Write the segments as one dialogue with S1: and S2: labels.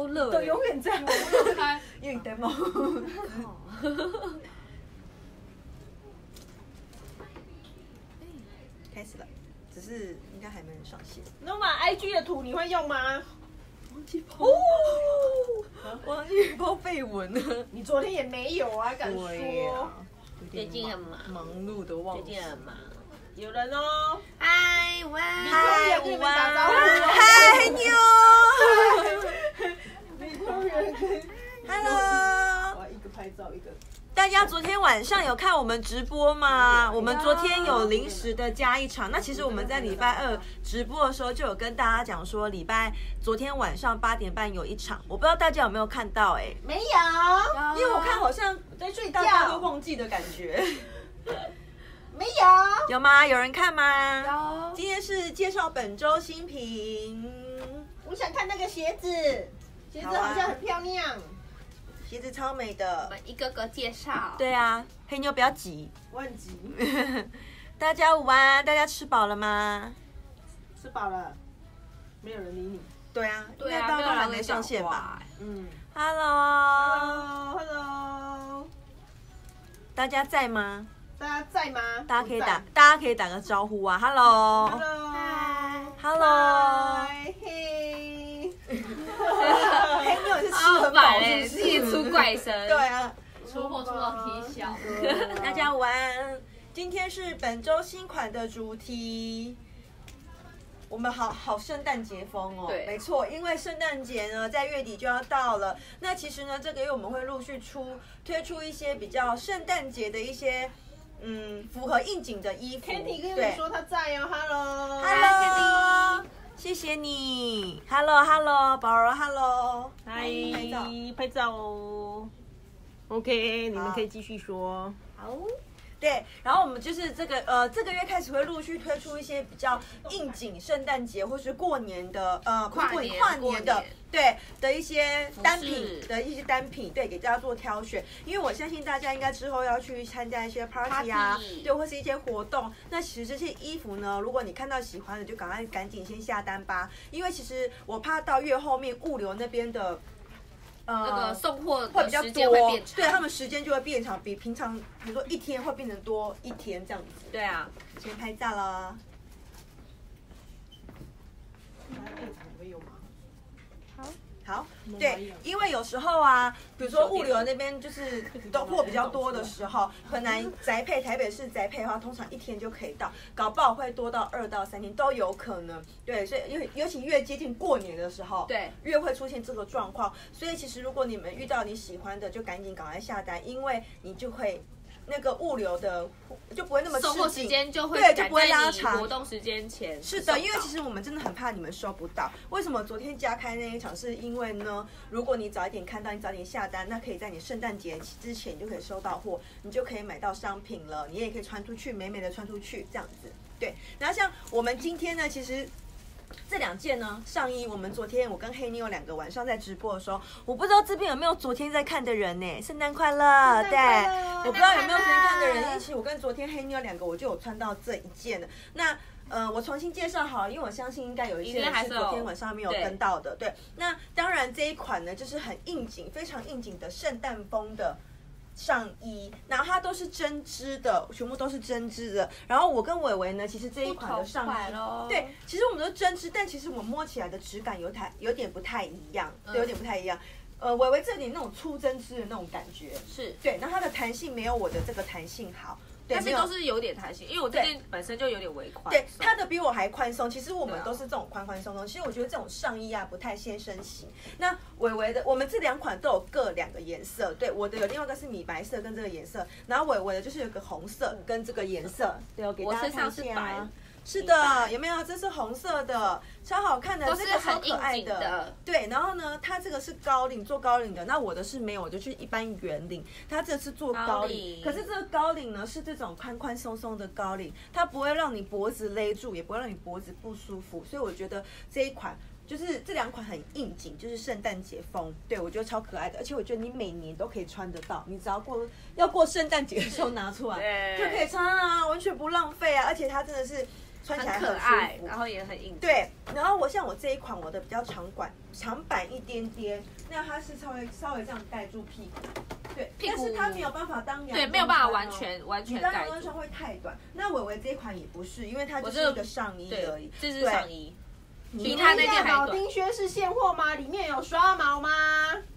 S1: 超热
S2: 对，
S1: 的，
S2: 永远这样。
S3: 开
S2: 因为你 demo。开始了，只是应该还没人上线。
S4: 那么 IG 的图你会用吗？
S2: 忘记抛，忘记抛绯闻了。
S4: 你昨天也没有啊，敢
S2: 对
S4: 说？
S1: 最近很忙
S2: 忙碌的忘记
S1: 最近。很忙。
S4: 有人哦，
S1: 嗨，晚
S4: 嗨
S2: 嗨，
S4: 跟你们打招呼
S2: 嗨，妞
S4: 李同源跟
S2: Hello。
S4: 我要一个拍照一个。
S2: 大家昨天晚上有看我们直播吗？我们昨天有临时的加一场。那其实我们在礼拜二直播的时候就有跟大家讲说，礼拜昨天晚上八点半有一场，我不知道大家有没有看到哎、
S4: 没有，
S2: 因为我看好像在睡大家都忘记的感觉，
S4: 没有。
S2: 有吗？有人看吗？
S1: 有
S2: 今天是介绍本周新品，
S4: 我想看那个鞋子，鞋子
S2: 好
S4: 像很漂亮。
S2: 鞋子超美的
S1: 我
S2: 的。
S1: 们一个个介绍。，
S2: 对啊，黑妞不要急。
S4: 我很急，
S2: 大家午安，大家吃饱了吗？
S4: 吃饱了，没有人理你。
S2: 对啊，
S1: 对啊，
S2: 应该大家都还没上线吧？
S4: 嗯？Hello，，Hello，Hello，
S2: 大家在吗？
S4: 大家在吗？
S2: 大家可以打，大家可以打个招呼啊
S4: ，Hello，Hello，Hello，
S2: 嘿，
S4: 嘿，
S2: 妞也是吃
S1: 好
S2: 很饱
S1: 烦哎，
S2: 是不是？
S1: 自己出怪声。
S2: 对啊，
S1: 出货出到啼笑。
S2: 大家晚安，今天是本周新款的主题。我们好好圣诞节风哦，
S1: 对
S2: 没错，因为圣诞节呢在月底就要到了。那其实呢，这个月我们会陆续出推出一些比较圣诞节的一些嗯符合应景的衣服。
S4: Kitty 跟
S2: 对
S4: 你说他在哦
S2: ，Hello，Hello，谢谢你。Hello，Hello，宝儿，Hello。
S4: 嗨
S2: 拍照，
S4: 拍照哦。OK，你们可以继续说。
S1: 好，
S2: 对，然后我们就是这个呃，这个月开始会陆续推出一些比较应景圣诞节或是过年的呃，不是过
S1: 跨年
S2: 跨年的对的一些单品的一些单品，对，给大家做挑选。因为我相信大家应该之后要去参加一些 party 啊
S1: Party
S2: 对，或是一些活动。那其实这些衣服呢，如果你看到喜欢的，就赶快赶紧先下单吧，因为其实我怕到月后面物流那边的。呃，
S1: 那个送货
S2: 会比较多。对他们时间就会变长，比平常比如说一天会变成多一天这样子。
S1: 对啊，
S2: 先拍照了，好，对，因为有时候啊，比如说物流那边就是 都货比较多的时候，本来宅配台北市宅配的话，通常一天就可以到，搞不好会多到二到三天都有可能。对，所以因为尤其越接近过年的时候，
S1: 对
S2: 越会出现这个状况。所以其实如果你们遇到你喜欢的，就赶紧赶快下单，因为你就会那个物流的就不会那么
S1: 送货时间就会
S2: 对，就不会拉长
S1: 活。动时间前。
S2: 是的，因为其实我们真的很怕你们收不到。为什么昨天加开那一场？是因为呢，如果你早一点看到，你早点下单，那可以在你圣诞节之前你就可以收到货，你就可以买到商品了，你也可以穿出去，美美的穿出去这样子。对，然后像我们今天呢，其实。这两件呢，上衣我们昨天我跟黑妞两个晚上在直播的时候，我不知道这边有没有昨天在看的人呢？圣诞快乐！对，我不知道有没有昨天看的人，一起我跟昨天黑妞两个我就有穿到这一件的。那呃，我重新介绍好，因为我相信应该有一些人是昨天晚上没有
S1: 对
S2: 跟到的。对，那当然这一款呢，就是很应景、非常应景的圣诞风的。上衣，然后它都是针织的，全部都是针织的。然后我跟伟伟呢，其实这一款的上衣，
S1: 咯
S2: 对，其实我们都针织，但其实我们摸起来的质感有太有点不太一样，对，有点不太一样。呃，伟伟这里那种粗针织的那种感觉，
S1: 是，
S2: 对，然后它的弹性没有我的这个弹性好，对，
S1: 但是都是有点弹性，因为我这件本身就有点微宽。
S2: 对，它的比我还宽松。其实我们都是这种宽宽松松。其实我觉得这种上衣啊不太先身型。那伟伟的，我们这两款都有各两个颜色。对，我的有另外一个是米白色跟这个颜色，然后伟伟的就是有个红色跟这个颜色。对，我给大家
S1: 我身上
S2: 看一下
S1: 是白白
S2: 的，有没有？这是红色的，超好看的，这个好
S1: 很
S2: 可爱
S1: 的
S2: 对，然后呢，它这个是高领，做高领的。那我的是没有，我就去一般圆领。它这是做高
S1: 高
S2: 领，可是这个高领呢是这种宽宽松松的高领，它不会让你脖子勒住，也不会让你脖子不舒服。所以我觉得这一款。就是这两款很应景，就是圣诞节风，对我觉得超可爱的，而且我觉得你每年都可以穿得到，你只要过要过圣诞节的时候拿出来 就可以穿啊，完全不浪费啊，而且它真的是穿起来
S1: 很可
S2: 舒服，
S1: 爱然后也很硬。
S2: 对，然后我像我这一款，我的比较长管长版一点点，那它是稍微稍微这样盖住屁股，对，但是它没有办法当洋
S1: 对，没有办法完全完全盖住
S2: 当洋装。穿会太短。那伟伟这一款也不是，因为它就是一个上衣而已
S1: 对，，这是
S2: 对
S1: 上衣，比
S2: 你
S1: 他那件还
S4: 铆。钉靴是现货吗？里面有刷毛吗？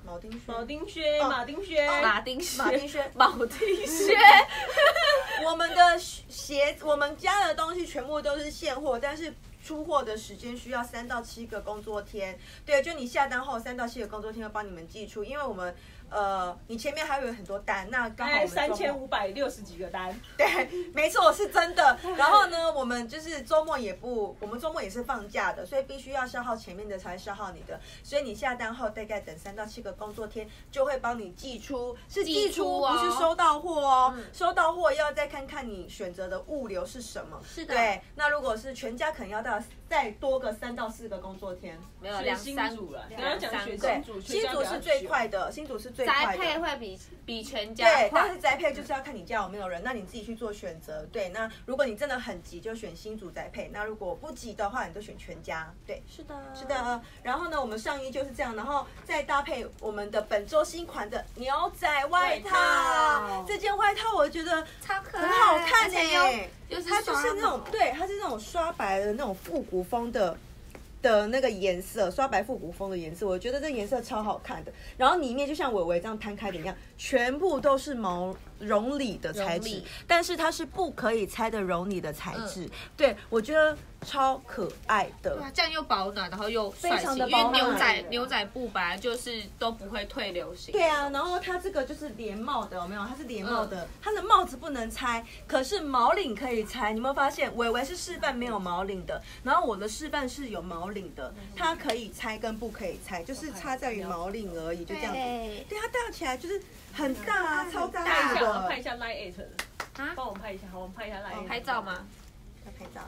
S2: 铆钉靴，
S4: 铆钉靴，
S2: 哦
S4: 马丁靴，
S1: 马丁靴，
S2: 马丁靴
S1: 铆钉靴，
S2: 我们的鞋，我们家的东西全部都是现货，但是出货的时间需要三到七个工作天。对，就你下单后三到七个工作天会帮你们寄出，因为我们呃，你前面还有很多单，那刚好
S4: 三千五百六十几个单。
S2: 对，没错，是真的。然后呢，我们就是周末也不，我们周末也是放假的，所以必须要消耗前面的才消耗你的。所以你下单后大概等三到七个工作天，就会帮你寄出，是寄出，不是收到货哦。
S1: 嗯
S2: 收到货要再看看你选择的物流是什么。
S1: 是的
S2: 对，那如果是全家，可能要到再多个三到四个工作天。
S1: 没有
S4: 选新
S1: 两三
S4: 组了，
S1: 两
S4: 刚刚讲选
S1: 三个
S2: 对
S4: 新，组，
S2: 新
S4: 全家比较
S2: 竹是最快的，新组是最快的。
S1: 配会比比全家
S2: 对，
S1: 快
S2: 但是宅配就是要看你家有没有人，那你自己去做选择。对，那如果你真的很急，就选新组宅配；那如果不急的话，你就选全家。对，
S1: 是的，
S2: 是的。然后呢，我们上衣就是这样，然后再搭配我们的本周新款的牛仔外套。
S4: 外套
S2: 这件外套我觉得
S1: 超可爱，
S2: 很好看呢、
S1: 又又是
S2: 它就是那种对，它是那种刷白的那种复古风的。的那个颜色，刷白复古风的颜色，我觉得这颜色超好看的。然后里面就像伟伟这样摊开的一样，全部都是毛绒里的材质
S1: 里，
S2: 但是它是不可以拆的绒里的材质。
S1: 嗯
S2: 对我觉得超可爱的。
S1: 对啊，这样又保暖，然后又
S2: 非，常的保暖
S1: 因为牛仔牛仔布本来就是都不会退流行。
S2: 对啊，然后它这个就是连帽的，有没有？它是连帽
S1: 嗯
S2: 的，它的帽子不能拆，可是毛领可以拆。你有没有发现？伟伟是示范没有毛领的，然后我的示范是有毛领的，它可以拆跟不可以拆，就是差在于毛领而已，就这样子。
S1: 对
S2: 对，它戴起来就是很大啊，超大
S4: 拍一下。拍一下 Line Eight 的，
S1: 啊，
S4: 帮我们拍一下，好，我们拍一下 Line Eight。
S1: 拍照？吗？
S2: 要拍照。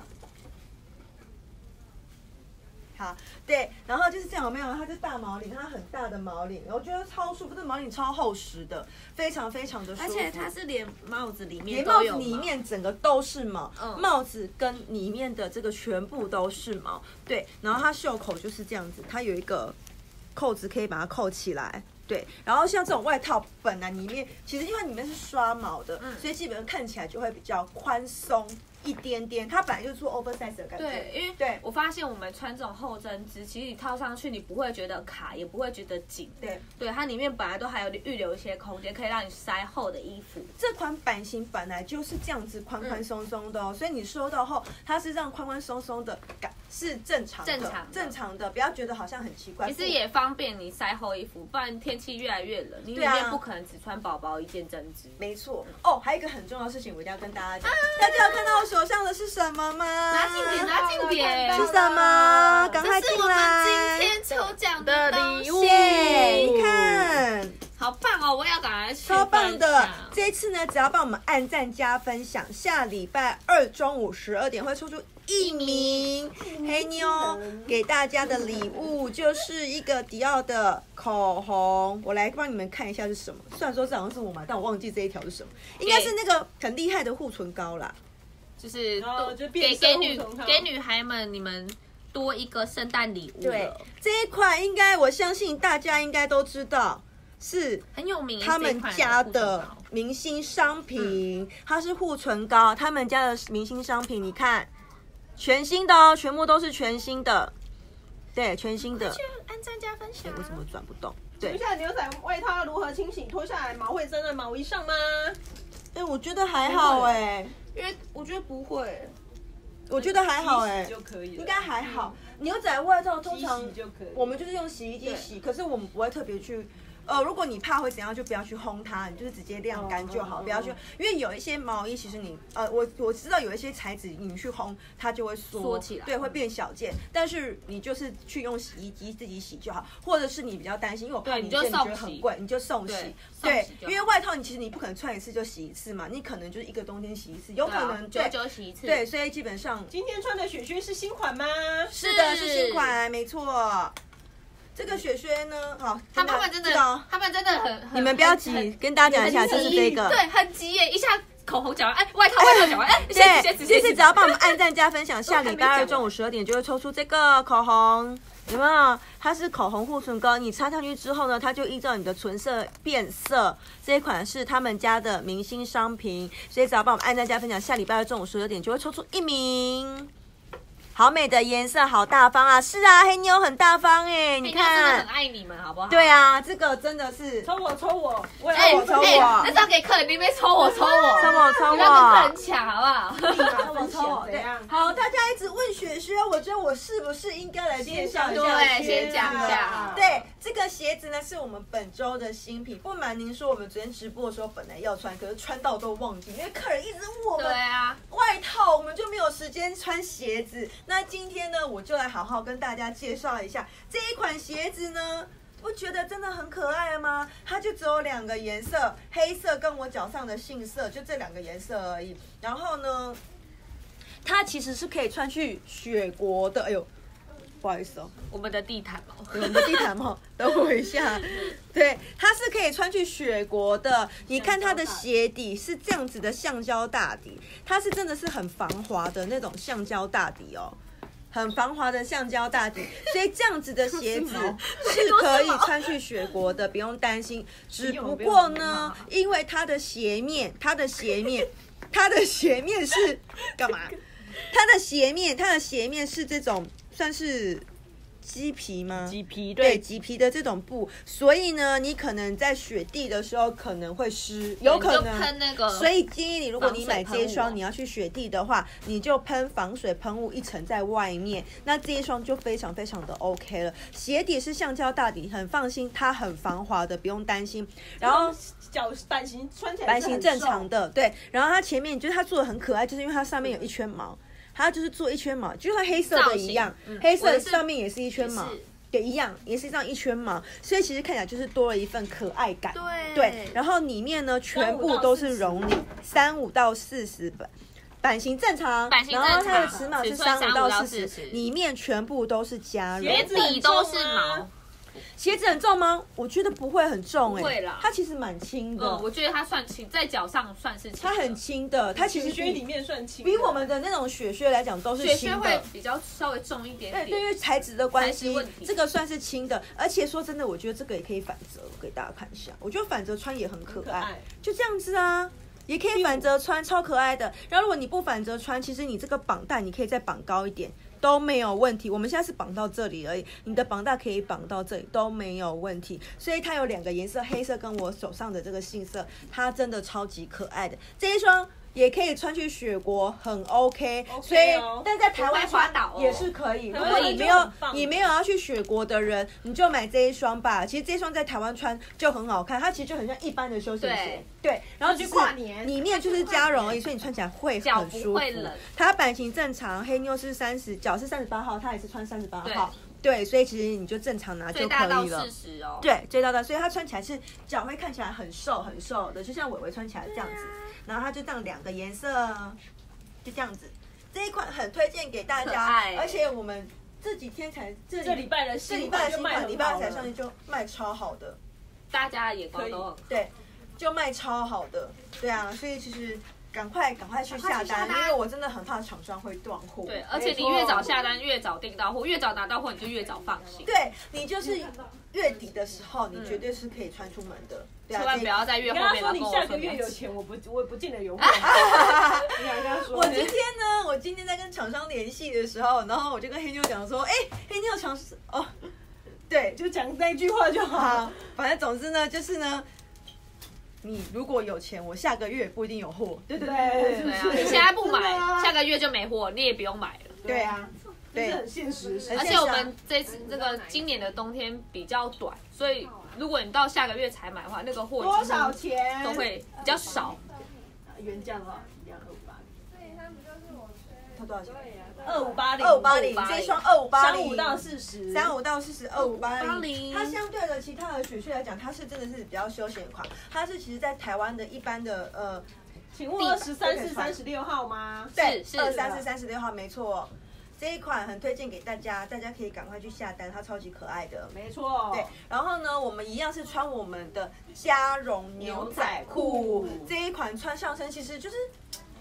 S2: 好，对，然后就是这样，有没有？它是大毛领，它很大的毛领，我觉得超舒服，这毛领超厚实的，非常非常的舒服。
S1: 而且它是连帽子里面
S2: 连帽子里面整个都是毛，
S1: 嗯
S2: 帽子跟里面的这个全部都是毛，对，然后它袖口就是这样子，它有一个扣子可以把它扣起来。对，然后像这种外套本来里面其实因为里面是刷毛的，
S1: 嗯
S2: 所以基本上看起来就会比较宽松一点点。它本来就是做 oversize 的感觉，
S1: 对，因为
S2: 对
S1: 我发现我们穿这种厚针织，其实你套上去你不会觉得卡，也不会觉得紧。
S2: 对，
S1: 对，它里面本来都还有预留一些空间，可以让你塞厚的衣服。
S2: 这款版型本来就是这样子宽宽
S1: 嗯
S2: 松松的哦，所以你收到后，它是这样宽宽松松的感是正常的，
S1: 正常的
S2: 正常的，不要觉得好像很奇怪。
S1: 其实也方便你塞厚衣服，不然天气越来越冷，你里面不可能只穿薄薄一件针织。
S2: 没错哦，还有一个很重要的事情，我一定要跟大家讲。大家要看到我手上的是什么吗？
S1: 拿近点，拿近点，
S2: 是什么？赶快进
S1: 这是我们
S2: 来！
S1: 今天抽奖
S4: 的礼物
S2: 你看，
S1: 好棒哦！我也要赶快去
S2: 超棒的！这一次呢，只要帮我们按赞加分享，下礼拜二中午十二点会抽出一名黑妞给大家的礼物，就是一个迪奥的口红。我来帮你们看一下是什么。虽然说这好像是我买，但我忘记这一条是什么，应该是那个很厉害的护唇膏啦。
S1: 就是给给女给女孩们，你们多一个圣诞礼物
S2: 对，这一款应该我相信大家应该都知道，是
S1: 很有名。
S2: 他们家的明星商品，它是护唇膏，他们家的明星商品，你看，全新的哦，全部都是全新的，对，全新的。
S1: 按赞加分享。
S2: 为什么转不动？对
S4: 牛仔外套要如何清洗？脱下来毛会粘在毛衣上吗？
S2: 哎，我觉得还好哎，
S1: 因为我觉得不会，
S2: 我觉得还好哎
S4: 洗，就可以了，
S2: 应该还好。牛仔外套通常。我们就是用洗衣机洗，可是我们不会特别去。呃，如果你怕会怎样，就不要去烘它，你就是直接晾干就好，
S4: 哦
S2: 不要去，因为有一些毛衣，其实你呃，我我知道有一些材质你去烘它就会缩
S1: 缩起来
S2: 对，会变小件，但是你就是去用洗衣机自己洗就好，或者是你比较担心，因为我怕
S1: 对你
S2: 觉
S1: 送洗
S2: 得很贵，你就送洗
S1: 对，
S2: 因为外套你其实你不可能穿一次就洗一次嘛，你可能就是一个冬天洗一次，有可能
S1: 久
S2: 对
S1: 久洗一次。
S2: 对，所以基本上
S4: 今天穿的雪靴是新款吗？
S2: 是的，是新款，没错。这个雪靴呢，好，
S1: 他们他们真的，他们真的很，
S2: 你们不要急，跟大家讲一下，就是这个，
S1: 对，很急耶，一下口红讲完，哎，外套外套讲完，哎，
S2: 对，
S1: 子
S2: 其实，只要帮我们按赞加分享，下礼拜二中午十二点就会抽出这个口红。有没有？它是口红护唇膏，你擦上去之后呢，它就依照你的唇色变色。这一款是他们家的明星商品，所以只要帮我们按赞加分享，下礼拜二中午十二点就会抽出一名。好美的颜色，好大方啊！是啊，黑妞很大方哎，你
S1: 看真的很
S2: 看。
S1: 爱你们，好不好？
S2: 对啊，这个真的是
S4: 抽我抽我，我也
S1: 哎，
S4: 要
S2: 抽我
S1: 哎那是要给客人，你没抽我，抽我，
S2: 抽我抽
S1: 你要跟客
S2: 我
S1: 人。抢，好不好？
S4: 抽我
S2: 抽我对
S4: 怎样？
S2: 好，大家一直问雪靴，我觉得我是不是应该来介绍一下？
S1: 对先讲一下
S2: 对，这个鞋子呢是我们本周的新品。不瞒您说，我们昨天直播的时候本来要穿，可是穿到都忘记，因为客人一直问我
S1: 对
S2: 们
S1: 啊，
S2: 外套，我们就没有时间穿鞋子。那今天呢，我就来好好跟大家介绍一下这一款鞋子呢。不觉得真的很可爱吗？它就只有两个颜色，黑色跟我脚上的杏色，就这两个颜色而已。然后呢，它其实是可以穿去雪国的。哎呦，不好意思哦，
S1: 我们的地毯哦，
S2: 对我们的地毯帽，等我一下。对，它是可以穿去雪国的。你看它的鞋底是这样子的橡胶大底，它是真的是很防滑的那种橡胶大底哦。很防滑的橡胶大底，所以这样子的鞋子是可以穿去雪国的，不用担心。只不过呢，因为它的鞋面，它的鞋面，它的鞋面是干嘛？它的鞋面，它的鞋面是这种算是麂皮吗？
S4: 麂皮
S2: 对麂皮的这种布，所以呢，你可能在雪地的时候可能会湿，有可能
S1: 喷那个
S2: 所以建议你，如果你买这一双，你要去雪地的话，你就喷防水喷雾一层在外面，那这一双就非常非常的 OK 了。鞋底是橡胶大底，很放心，它很防滑的，不用担心。然后
S4: 脚版型穿起来
S2: 版型正常
S4: 的，
S2: 的，对。然后它前面就是它做的很可爱，就是因为它上面有一圈毛，它就是做一圈毛，就像黑色的一样
S1: 嗯，
S2: 黑色上面也是一圈毛
S1: 也
S2: 一样也是这样一圈毛，所以其实看起来就是多了一份可爱感。
S1: 对
S2: 对，然后里面呢全部都是绒里，三五到四十版。版型正常，
S1: 版型
S2: 然后它的尺码是三五到四十，里面全部都是加绒。
S1: 连底都是毛。
S2: 鞋子很重吗？我觉得不会很重哎、
S1: 不会啦
S2: 它其实蛮轻的，
S1: 嗯，我觉得它算轻，在脚上算是轻的。
S2: 它很轻的，它其实
S4: 里面算轻的，
S2: 比我们的那种雪靴来讲都是
S1: 雪靴
S2: 轻的。
S1: 会比较稍微重一点
S2: 对，
S1: 点。
S2: 对，因为材质的关
S1: 材
S2: 系
S1: 质问题，
S2: 这个算是轻的。而且说真的，我觉得这个也可以反折，我给大家看一下。我觉得反折穿也很可爱，
S4: 可爱
S2: 就这样子啊，也可以反折穿，超可爱的。然后如果你不反折穿，其实你这个绑带你可以再绑高一点。都没有问题，我们现在是绑到这里而已，你的绑带可以绑到这里都没有问题，所以它有两个颜色，黑色跟我手上的这个杏色，它真的超级可爱的。这一双也可以穿去雪国，很 OK，, 所以
S4: 哦
S2: 但在台湾
S1: 不会滑
S2: 穿
S1: 倒哦
S2: 也是可以。如果你没有
S4: 很棒
S2: 你没有要去雪国的人，你就买这一双吧。其实这一双在台湾穿就很好看，它其实就很像一般的休闲鞋。对，然后
S4: 去
S2: 只是
S4: 跨年
S2: 里面就是加绒而已，所以你穿起来会
S1: 脚
S2: 很舒服
S1: 不会冷。
S2: 它版型正常，黑妞是三十，脚是三十八号，它也是穿三十八号。对，所以其实你就正常拿就可
S1: 最大到
S2: 以了
S1: 四。十哦。
S2: 对，最大的，所以它穿起来是脚会看起来很瘦很瘦的，就像伟伟穿起来这样子。然后它就这样两个颜色，就这样子。这一款很推荐给大家而且我们这几天才这
S4: 这礼拜的
S2: 这
S4: 新
S2: 礼拜的新款，
S4: 就卖很
S2: 礼拜才上去就卖超好的，
S1: 大家也可以
S2: 对，就卖超好的，对啊，所以其实赶快赶快去下单，
S1: 赶快去下单。
S2: 因为我真的很怕厂商会断货。
S1: 对，而且你越早下单，越早订到货，越早拿到货，你就越早放心。
S2: 对你就是月底的时候，你绝对是可以穿出门的。
S1: 千万不要在越
S4: 你跟他
S1: 后面
S4: 说你下个月有钱，我不我不见得有 货。你想跟他说，
S2: 我今天呢，我今天在跟厂商联系的时候，然后我就跟黑妞讲说，哎、黑妞厂商哦，对，就
S4: 就讲那句话就好
S2: 好。，反正总之呢，就是呢，你如果有钱，我下个月不一定有货，对对
S4: 对
S2: 对
S1: 对啊，
S4: 是
S1: 你现在不买，
S4: 啊
S1: 下个月就没货，你也不用买了。
S2: 对啊，
S4: 这是很现实
S2: 而。
S1: 且我们这次这个今年的冬天比较短，所以如果你到下个月才买的话，那个货
S4: 多少钱？
S1: 都会比较少。
S4: 原价的话，一样二五八零，
S2: 它多少钱？
S4: 二五八零，
S2: 二五八零
S1: ，2580
S2: 这一双二五八零，
S4: 三五到四十，
S2: 三五到四十二五八零，它相对的其他的雪靴来讲，它是真的是比较休闲款，它是其实在台湾的一般的呃，
S4: 请问二十三是三十六号吗？
S2: 对，
S1: 是
S2: 二三是三十六号没错。这一款很推荐给大家，大家可以赶快去下单，它超级可爱的。
S4: 没错，
S2: 对，然后呢，我们一样是穿我们的加绒牛仔裤这一款穿上身其实就是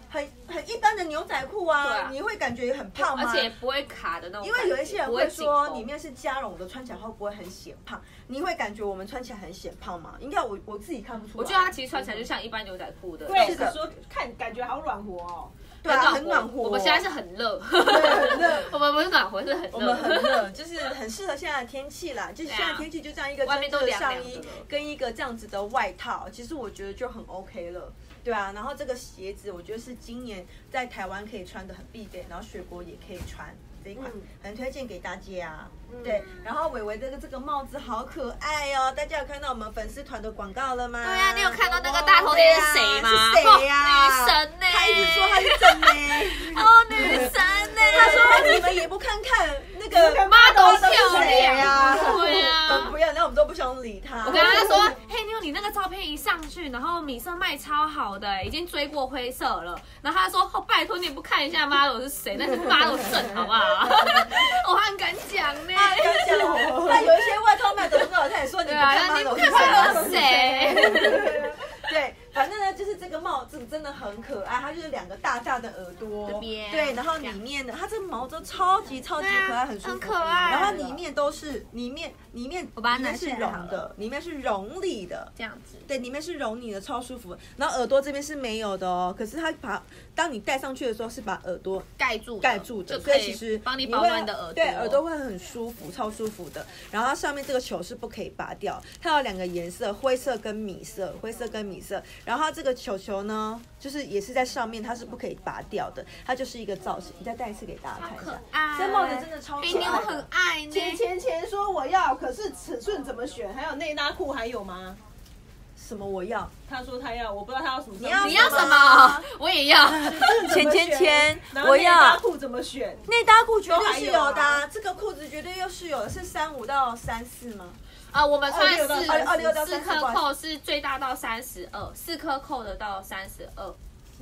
S2: 很很一般的牛仔裤啊，
S1: 啊
S2: 你会感觉很胖吗？
S1: 而且不会卡的那种
S2: 因为有一些人
S1: 不
S2: 会说里面是加绒的，穿起来会不会很显胖？你会感觉我们穿起来很显胖吗？应该我我自己看不出来。
S1: 我觉得它其实穿起来就像一般牛仔裤的，
S4: 对，
S2: 是的
S4: 是说看感觉好软和哦。
S2: 对啊，很
S1: 很
S2: 暖和。
S1: 我们现在是很热，
S2: 对很热。
S1: 我们不是暖和，是很热。
S2: 我们很热，就是很适合现在的天气啦。就是现在天气就这样一个
S1: 外面都
S2: 上衣跟一个这样子的外套，其实我觉得就很 OK 了。对啊，然后这个鞋子我觉得是今年在台湾可以穿的很必备，然后雪国也可以穿这一款，
S4: 嗯
S2: 很推荐给大家。对，然后伟伟的这个帽子好可爱哦，大家有看到我们粉丝团的广告了吗？
S1: 对啊，你有看到那个大头贴是谁吗？
S2: 是谁呀、
S1: 哦 女神呢？
S2: 他一直说他是真的。
S1: 哦，女神呢？
S2: 他说：“你们也不看看那个
S1: model
S2: 是
S1: 漂
S2: 谁呀、
S1: 对啊
S2: 不要，那我们都不想理他。
S1: 我跟他说：“嘿妞，你那个照片一上去，然后米色卖超好的、已经追过灰色了。”然后他说：“哦，拜托你不看一下 model 是谁？那是 model 正，好不好？” 我还很敢讲呢。
S2: 他 有一些外套卖的很好，他也说你不看 model
S1: 不
S2: 是谁反正呢，就是这个帽子真的很可爱，它就是两个大大的耳朵，
S1: 这边。
S2: 对，然后里面的，它这个毛都超级超级可爱，很舒服，
S1: 很可爱。
S2: 然后里面都是里面里面
S1: 我把它
S2: 里面是绒的，里面是绒里的，
S1: 这样子，
S2: 对，里面是绒里的，超舒服。然后耳朵这边是没有的哦，可是它把当你戴上去的时候，是把耳朵
S1: 盖住的。
S2: 盖住的，所以其实
S1: 帮你保
S2: 会
S1: 暖你的耳朵。
S2: 对，耳朵会很舒服，超舒服的。然后它上面这个球是不可以拔掉，它有两个颜色，灰色跟米色，灰色跟米色。然后它这个球球呢，就是也是在上面，它是不可以拔掉的，它就是一个造型。你再戴一次给大家看一
S1: 可
S2: 下，
S1: 爱，
S2: 这帽子真的超可爱。
S4: 钱钱钱说我要，可是尺寸怎么选？还有内搭裤还有吗？
S2: 什么我要？
S4: 他说他要，我不知道他要什么。
S2: 你要
S1: 你要什么？我也要。
S2: 钱钱钱我
S4: 内搭
S2: 要
S4: 裤怎么选？
S2: 内搭裤绝对是有的、这个裤子绝对又是有的，是三五到三四吗？
S1: 啊，我们穿
S4: 26到
S1: 四
S4: 30
S2: 26
S1: 四颗扣是最大到三十二，四颗扣的到三十二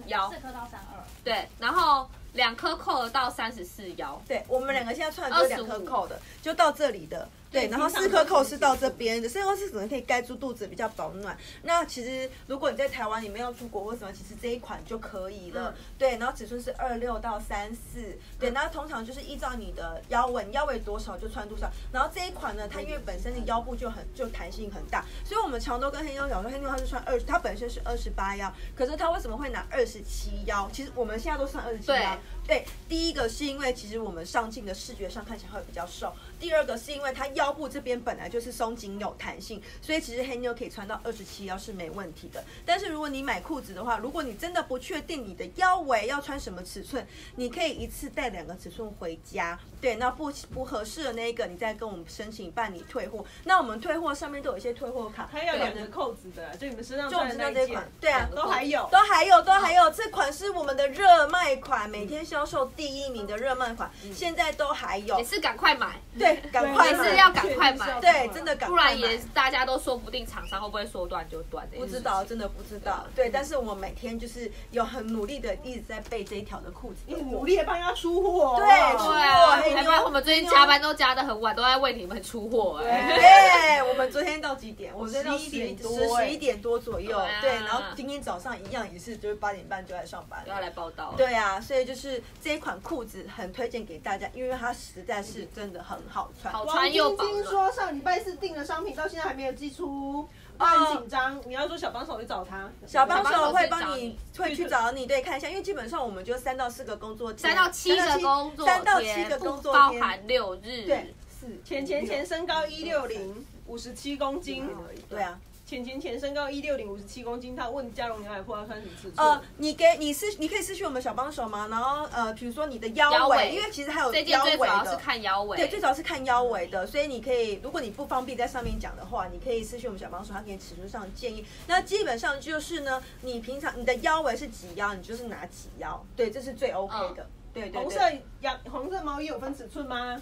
S1: 腰
S3: 四，颗到三二，
S1: 对，然后两颗扣的到三十四腰。
S2: 对，我们两个现在穿的就是两颗扣的，就到这里的。对，然后四颗扣
S4: 是
S2: 是到这边的，四颗扣是可能可以盖住肚子，比较保暖。那其实如果你在台湾，你没有出国或什么，其实这一款就可以了。
S4: 嗯
S2: 对，然后尺寸是二六到三四，对，那通常就是依照你的腰围，你腰围多少就穿多少。然后这一款呢，它因为本身的腰部就很就弹性很大，所以我们常都跟黑妞讲说，黑妞她是穿二，她本身是二十八腰，可是她为什么会拿二十七腰？其实我们现在都穿二十七腰。对，第一个是因为其实我们上镜的视觉上看起来会比较瘦，第二个是因为它腰部这边本来就是松紧有弹性，所以其实黑妞可以穿到二十七腰是没问题的。但是如果你买裤子的话，如果你真的不确定你的腰围要穿什么尺寸，你可以一次带两个尺寸回家。对，那不不合适的那一个，你再跟我们申请办理退货。那我们退货上面都有一些退货卡，
S4: 还有两个扣子的，就你们身上
S2: 就我
S4: 穿
S2: 们知道这一款对啊，
S4: 都还有。
S2: 都还有，都还有，这款是我们的热卖款，每天销售第一名的热卖款，现在都还有
S1: 也。是赶快买，
S2: 对，赶快
S1: 是要赶快买
S2: 对，真的赶快
S1: 不然也大家都说不定厂商会不会说断就断的。
S2: 不知道，真的不知道。对，但是我们每天就是有很努力的一直在备这一条的裤子。
S4: 你努力的帮他出货，
S2: 对出
S1: 对啊，
S2: 黑妞
S1: 要不然我们最近加班都加的很晚，都在为你们出货哎。
S2: 对，我们昨天到几点？我昨天到
S4: 11点多
S2: 十一点多左右。
S1: 对
S2: 然后今天早上一样也是，就是八点半就来上班
S1: 都。要来报道。
S2: 对啊，所以就是这一款裤子很推荐给大家，因为它实在是真的很好穿。
S1: 好
S4: 王
S1: 穿又保
S4: 晶晶
S1: 暖。
S4: 说上礼拜四订的商品到现在还没有寄出，他很紧张。你要说小帮手去找他，
S2: 小帮
S1: 手
S2: 手会帮你
S1: 你，
S2: 会去找你，对，看一下，因为基本上我们就三到四个工作天，
S1: 三到七个工作
S2: 三到七，个工作天，
S1: 包含六日。
S2: 对，四
S4: 钱钱钱身高一六零，五十七公斤。
S2: 对啊，
S4: 钱钱钱身高一六零，五十七公斤。他问加绒牛仔裤要穿什么尺寸？
S2: 呃，你给你私，你可以私讯我们小帮手吗？然后呃，比如说你的腰围，
S1: 腰
S2: 因为其实还有
S1: 这件
S2: 腰围
S1: 最主要是
S2: 的。
S1: 看腰围。
S2: 对，最主要是看腰围的，所以你可以，如果你不方便在上面讲的话，你可以私讯我们小帮手，他给你尺寸上的建议。那基本上就是呢，你平常你的腰围是几腰，你就是拿几腰，对，这是最 OK 的。对对对，
S4: 红色羊红色毛衣有分尺寸吗？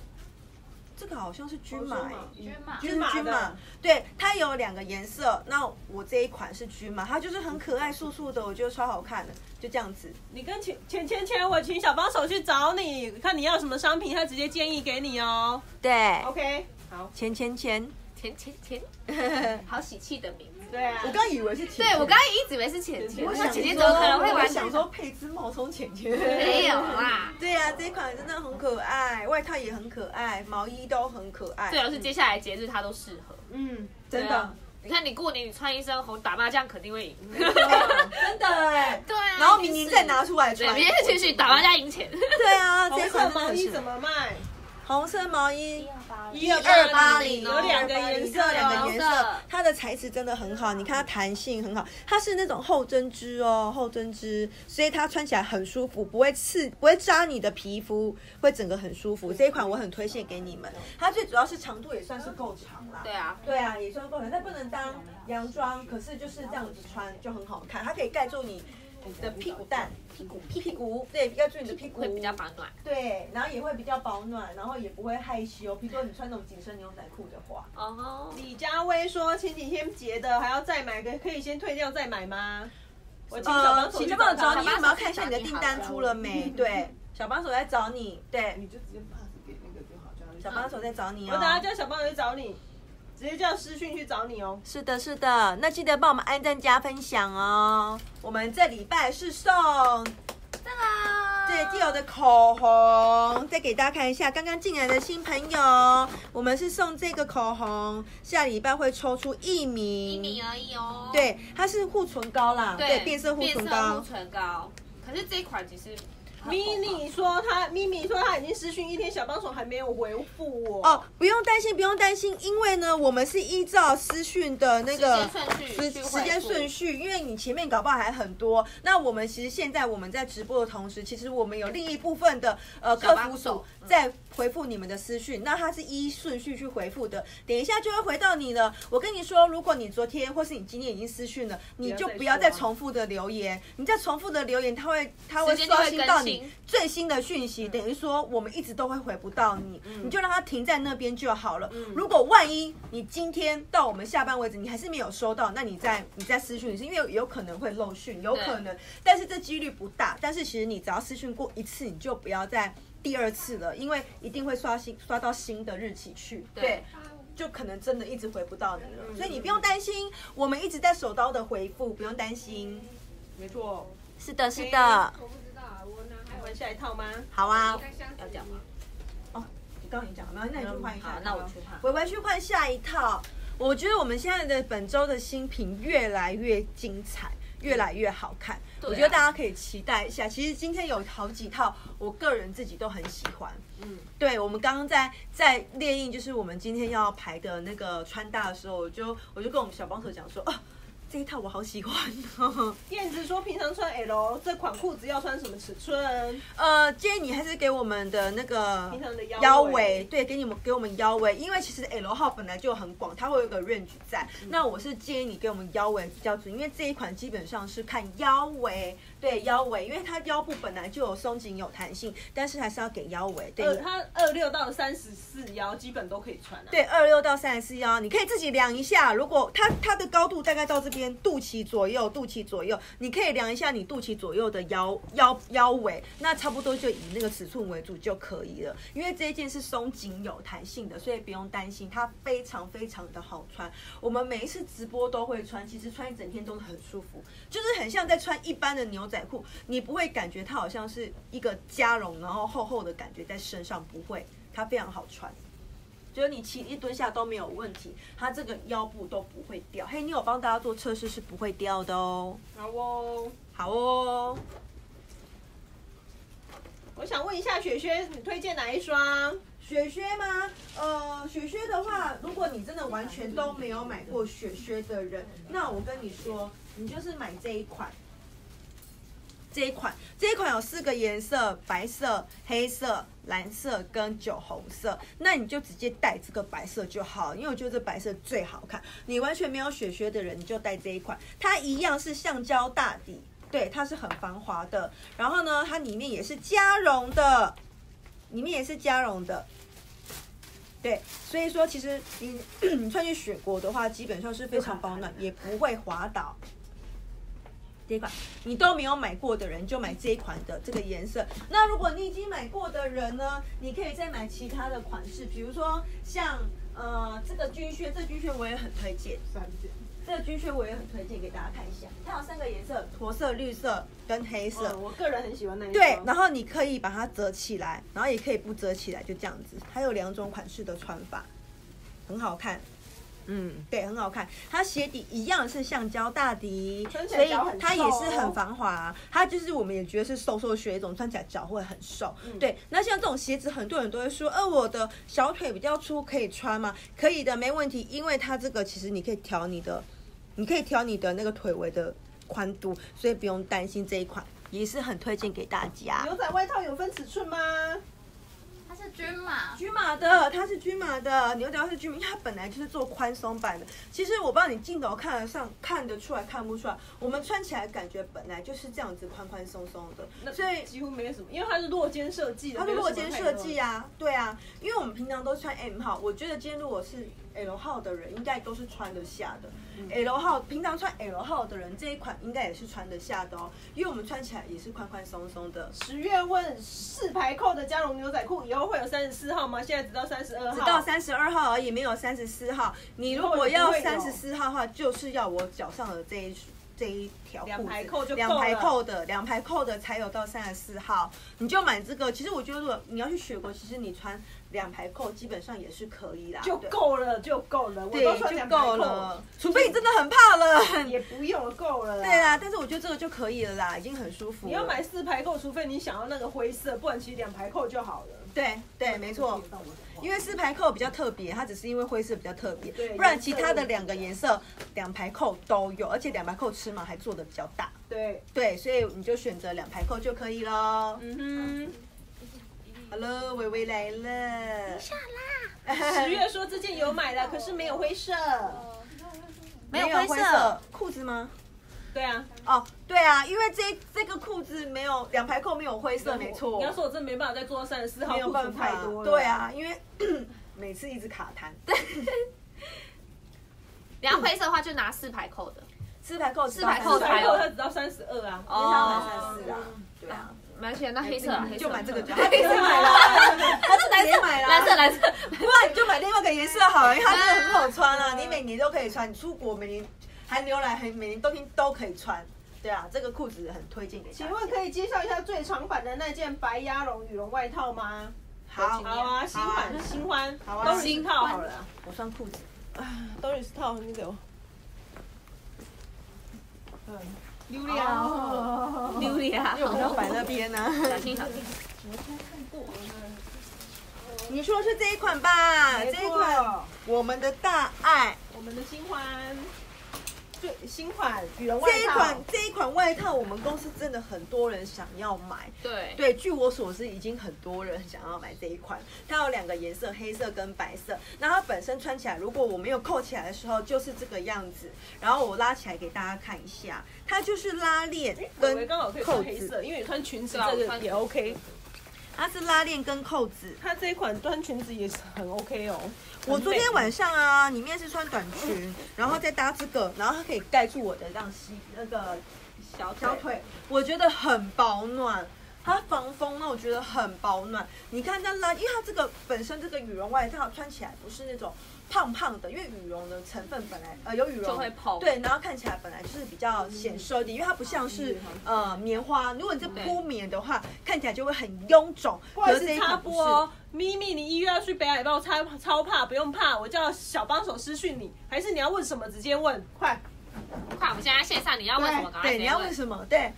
S2: 这个好像是均码、
S4: 红酥嘛
S2: 欸，
S1: 均码
S4: 均码
S2: 对，它有两个颜色。那我这一款是均码，它就是很可爱、素素的，我觉得超好看的，就这样子。
S4: 你跟钱钱钱钱，我请小帮手去找你，看你要什么商品，他直接建议给你哦。
S2: 对
S4: ，OK，好，
S2: 钱钱钱，
S1: 钱钱钱，好喜气的名字。
S4: 对啊，
S2: 我刚以为是钱
S1: 对我刚刚一直以为是浅浅，
S2: 我想
S1: 我姐姐怎么可能会
S2: 我
S1: 玩？
S2: 想说配只冒充浅浅，
S1: 没有啦。
S2: 对啊、这一款真的很可爱，外套也很可爱，毛衣都很可爱。
S1: 最好是接下来节日它都适合。
S4: 嗯，
S2: 真的，
S1: 你看你过年你穿一身红打麻将肯定会赢。
S2: 真的哎。
S1: 对啊。
S2: 然后明年再拿出来
S1: 对，
S2: 穿。
S1: 明年继续打麻将赢钱。
S2: 对啊，这款
S4: 毛衣怎么卖？
S2: 红色毛衣
S4: 一
S2: 二八零
S4: 有两个颜色
S2: 两个颜色它的材质真的很好，你看它弹性很好，它是那种厚针织哦，厚针织，所以它穿起来很舒服，不会刺，不会扎你的皮肤，会整个很舒服。这一款我很推荐给你们，它最主要是长度也算是够长啦。
S1: 对啊。
S2: 对啊，也算够长，但不能当洋装，可是就是这样子穿就很好看，它可以盖住你的屁股蛋、屁股屁股，对，要注意你的屁股
S1: 会比较保暖。
S2: 对，然后也会比较保暖，然后也不会害羞。比如说你穿那种紧身牛仔裤的话，
S1: 哦。
S4: 李佳薇说前几天结的还要再买个，可以先退掉再买吗？我请小帮手
S2: 请
S4: 去
S2: 小帮手找你，
S1: 小帮手
S2: 因为我们要看一下你的订单出了没？对，小帮手在找你，对，
S3: 你就直接 pass 给那个就好，
S2: 小帮手在找你
S4: 我等下
S2: 哦。
S4: 叫小帮手去找你，直接叫私讯去找你哦。
S2: 是的，是的，那记得帮我们按赞加分享哦。我们这礼拜是送
S1: 这个
S2: 对 Dior 的口红，再给大家看一下，刚刚进来的新朋友，我们是送这个口红，下礼拜会抽出一名，
S1: 一名而已哦。
S2: 对，它是护唇膏啦，对，变色护唇
S1: 变色
S2: 膏
S1: 护。唇膏。可是这一款其实
S4: 咪咪说他咪咪说他已经私讯一天，小帮手还没有回复我。
S2: 哦，不用担心，不用担心，因为呢，我们是依照私讯的那个
S1: 时间顺序
S2: 时间顺序，因为你前面搞不好还很多。那我们其实现在我们在直播的同时，其实我们有另一部分的呃客服组在回复你们的私讯，那它是依顺序去回复的，等一下就会回到你了。我跟你说，如果你昨天或是你今天已经私讯了，你就不要再重复的留言，你再重复的留言，它会它会刷新到你最新的讯息，等于说我们一直都会回不到你，你就让它停在那边就好了。如果万一你今天到我们下班为止，你还是没有收到，那你再你再私讯，是因为有可能会漏讯，有可能，但是这几率不大。但是其实你只要私讯过一次，你就不要再第二次了，因为一定会刷新刷到新的日期去。对。就可能真的一直回不到你了，所以你不用担心，我们一直在手刀的回复，不用担心。
S4: 没错。
S2: 是的，是的，
S4: 我不知道啊，我拿还玩下一套吗？
S2: 好啊。
S1: 要讲吗？
S2: 哦，你刚刚已经讲了，那那你去换一下
S1: 好。那我去换。
S2: 维维去换下一套。我觉得我们现在的本周的新品越来越精彩，越来越好看。
S1: 啊
S2: 我觉得大家可以期待一下。其实今天有好几套，我个人自己都很喜欢。
S4: 嗯，
S2: 对，我们刚刚在在列印，就是我们今天要排的那个穿搭的时候，我就我就跟我们小帮手讲说，啊，这一套我好喜欢哦。
S4: 燕子说平常穿 L 这款裤子要穿什么尺寸？
S2: 呃，建议你还是给我们的那个
S4: 平常的腰
S2: 腰
S4: 围
S2: 围，对，给你们给我们腰围，因为其实 L 号本来就很广，它会有一个 range 在。那我是建议你给我们腰围比较准，因为这一款基本上是看腰围，对腰围，因为它腰部本来就有松紧有弹性，但是还是要给腰围，对。
S4: 呃，它二六到三十四腰基本都可以穿啊。
S2: 对，二六到三十四腰，你可以自己量一下。如果它它的高度大概到这边，肚脐左右，肚脐左右，你可以量一下你肚脐左右的腰腰腰围，那差不多就以那个尺寸为主就可以了。因为这一件是松紧有弹性的，所以不用担心，它非常非常的好穿。我们每一次直播都会穿，其实穿一整天都很舒服，就是很像在穿一般的牛仔裤，你不会感觉它好像是一个加绒，然后厚厚的感觉在身上，不会，它非常好穿。觉得你骑一蹲下都没有问题，它这个腰部都不会掉。嘿，你有帮大家做测试是不会掉的哦。
S4: 好哦。
S2: 好哦，
S4: 我想问一下雪靴，你推荐哪一双？
S2: 雪靴吗？呃，雪靴的话，如果你真的完全都没有买过雪靴的人，那我跟你说，你就是买这一款。这一款，这一款有四个颜色：白色、黑色、蓝色跟酒红色。那你就直接带这个白色就好，因为我觉得这白色最好看。你完全没有雪靴的人，你就带这一款，它一样是橡胶大底，对，它是很防滑的。然后呢，它里面也是加绒的，里面也是加绒的。对，所以说其实你你穿去雪国的话，基本上是非常保暖，也不会滑倒。这一款你都没有买过的人，就买这一款的这个颜色。那如果你已经买过的人呢，你可以再买其他的款式，比如说像呃这个军靴，这军靴我也很推荐。
S4: 三件。
S2: 这个军靴我也很推荐给大家看一下，它有三个颜色：驼色、绿色跟黑色。
S4: 嗯，我个人很喜欢那一
S2: 对，然后你可以把它折起来，然后也可以不折起来，就这样子。它有两种款式的穿法，很好看。嗯，对，很好看。它鞋底一样是橡胶大底，所以它也是很防滑。它就是我们也觉得是瘦瘦靴一种，穿起来脚会很瘦。
S4: 嗯
S2: 对，那像这种鞋子，很多人都会说，呃，我的小腿比较粗，可以穿吗？可以的，没问题，因为它这个其实你可以调你的，你可以调你的那个腿围的宽度，所以不用担心这一款，也是很推荐给大家。
S4: 牛仔外套有分尺寸吗？
S1: 它是均码，
S2: 均码的，它是均码的，牛仔裤是均码，因为它本来就是做宽松版的。其实我不知道你镜头看得上看得出来看不出来，我们穿起来感觉本来就是这样子宽宽松松的，所以
S4: 几乎没有什么，因为它是落肩设计的，
S2: 它是落肩设
S4: 啊。
S2: 计啊，对啊，因为我们平常都穿 M 号，我觉得今天如果是 L 号的人，应该都是穿得下的。L 号平常穿 L 号的人，这一款应该也是穿得下的哦，因为我们穿起来也是宽宽松松的。
S4: 十月问四排扣的加绒牛仔裤以后会有三十四号吗？现在只到三十二号，
S2: 只到三十二号而已，没有三十四号。你如果要三十四号的话，就是要我脚上的这一这一条裤子
S4: 两排扣就
S2: 两排扣的，两排扣的才有到三十四号。你就买这个。其实我觉得，如果你要去雪国，其实你穿两排扣基本上也是可以啦，
S4: 就
S2: 对。
S4: 够了，就够了，我
S2: 对，
S4: 都穿
S2: 就
S4: 两排扣
S2: 够了，除非你真的很怕冷。
S4: 也不用了，够了啦。
S2: 对啊，但是我觉得这个就可以了啦，已经很舒服。
S4: 你要买四排扣，除非你想要那个灰色，不然其实两排扣就好了。
S2: 对对，没错。因为四排扣比较特别，它只是因为灰色比较特别，不然其他的两个颜色两排扣都有，而且两排扣尺码还做的比较大。
S4: 对，
S2: 对，所以你就选择两排扣就可以喽。
S4: 嗯
S2: 好了，微微来了。
S4: 哼。十月说这件有买了，可是没有灰色。
S1: 没有灰
S2: 灰
S1: 色，
S2: 裤子吗？
S4: 对啊，
S2: 哦，对啊，因为这这个裤子没有两排扣，没有灰色，没错。
S4: 你要说我真没办法再做到三十四号，
S2: 没有
S4: 裤子
S2: 办法
S4: 太多，了。
S2: 对，啊，因为 每次一直卡痰。
S1: 你要灰色的话就拿四排扣的，
S2: 四排扣，
S1: 四排
S4: 四排
S1: 扣
S4: 它只到三十二啊。
S2: 因为它买三四啊，对啊，
S1: 没关系，那黑色啊，黑色
S2: 就买这个就好。
S1: 黑色买了，
S2: 它是蓝色买了，
S1: 蓝色蓝色，
S2: 不然你就买另外一个颜色好了，因为它真的很好穿啊，你每年都可以穿，你出国每年寒流来，每年冬天都可以穿。对啊，这个裤子很推荐给。
S4: 请问可以介绍一下最长版的那件白鸭绒羽绒外套吗？
S2: 好，
S4: 好啊，新款新欢，
S2: 好啊
S4: 都是新套好了。
S2: 我穿裤子。
S4: 啊，都是套那个。嗯，榴莲
S2: 哦
S1: 榴莲啊，
S2: 因为我要摆那边呢。
S1: 小心小心，
S2: 你说是这一款吧？
S4: 没
S2: 这一款
S4: 错，
S2: 我们的大爱。
S4: 我们的新欢，最新款羽绒外套
S2: 这一款，这一款外套，我们公司真的很多人想要买。
S1: 对
S2: 对，据我所知，已经很多人想要买这一款。它有两个颜色，黑色跟白色。那它本身穿起来，如果我没有扣起来的时候，就是这个样子。然后我拉起来给大家看一下，它就是拉链跟
S4: 刚好可以
S2: 扣
S4: 黑色，因为你穿裙子也 OK。
S2: 它是拉链跟扣子。
S4: 它这一款穿裙子也是很 OK 哦。
S2: 我昨天晚上啊，里面是穿短裙，然后再搭这个，然后它可以盖住我的这样膝那个
S1: 小
S2: 小腿，我觉得很保暖。它防风，那我觉得很保暖。你看它拉，因为它这个本身这个羽绒外套穿起来不是那种胖胖的，因为羽绒的成分本来呃有羽绒
S1: 就会蓬
S2: 对，然后看起来本来就是比较显瘦的，因为它不像是呃棉花，如果你是铺棉的话，看起来就会很臃肿。
S4: 不好意
S2: 可是这
S4: 思，插
S2: 一款不是
S4: 播哦。咪咪，你一月要去北海道超超怕，不用怕，我叫小帮手私讯你，还是你要问什么直接问，快！
S1: 快，我们现在线上，你要问什么？
S2: 对，你要问？什么？对。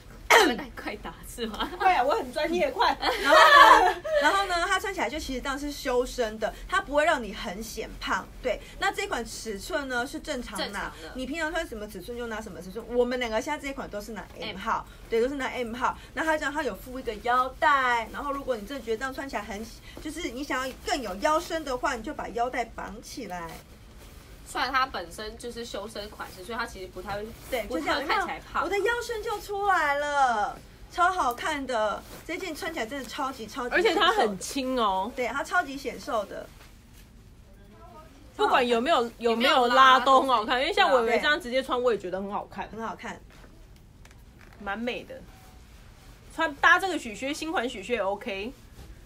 S1: 快打是吗？
S4: 快啊，我很专业，快！
S2: 然后呢，然后呢，它穿起来就其实当然是修身的，它不会让你很显胖。对，那这款尺寸呢是正常拿
S1: 常的，
S2: 你平常穿什么尺寸就拿什么尺寸。我们两个现在这一款都是拿 M
S1: M
S2: 号，对，都是拿 M 号。那它这样它有附一个腰带，然后如果你真的觉得这样穿起来很，就是你想要更有腰身的话，你就把腰带绑起来。
S1: 虽然它本身就是修身款式，所以它其实不太会，
S2: 对，
S1: 不
S2: 就这样
S1: 太会看起来胖
S2: 我。的腰身就出来了，超好看的。这件穿起来真的超级超级，
S4: 而且它很，轻哦，
S2: 对，它超级显瘦的。
S4: 不管有没有有没有拉都很好看，因为像伟伟这样直接穿，我也觉得很好看，
S2: 很好看。
S4: 蛮美的。穿搭这个雪靴，新款雪靴也 OK。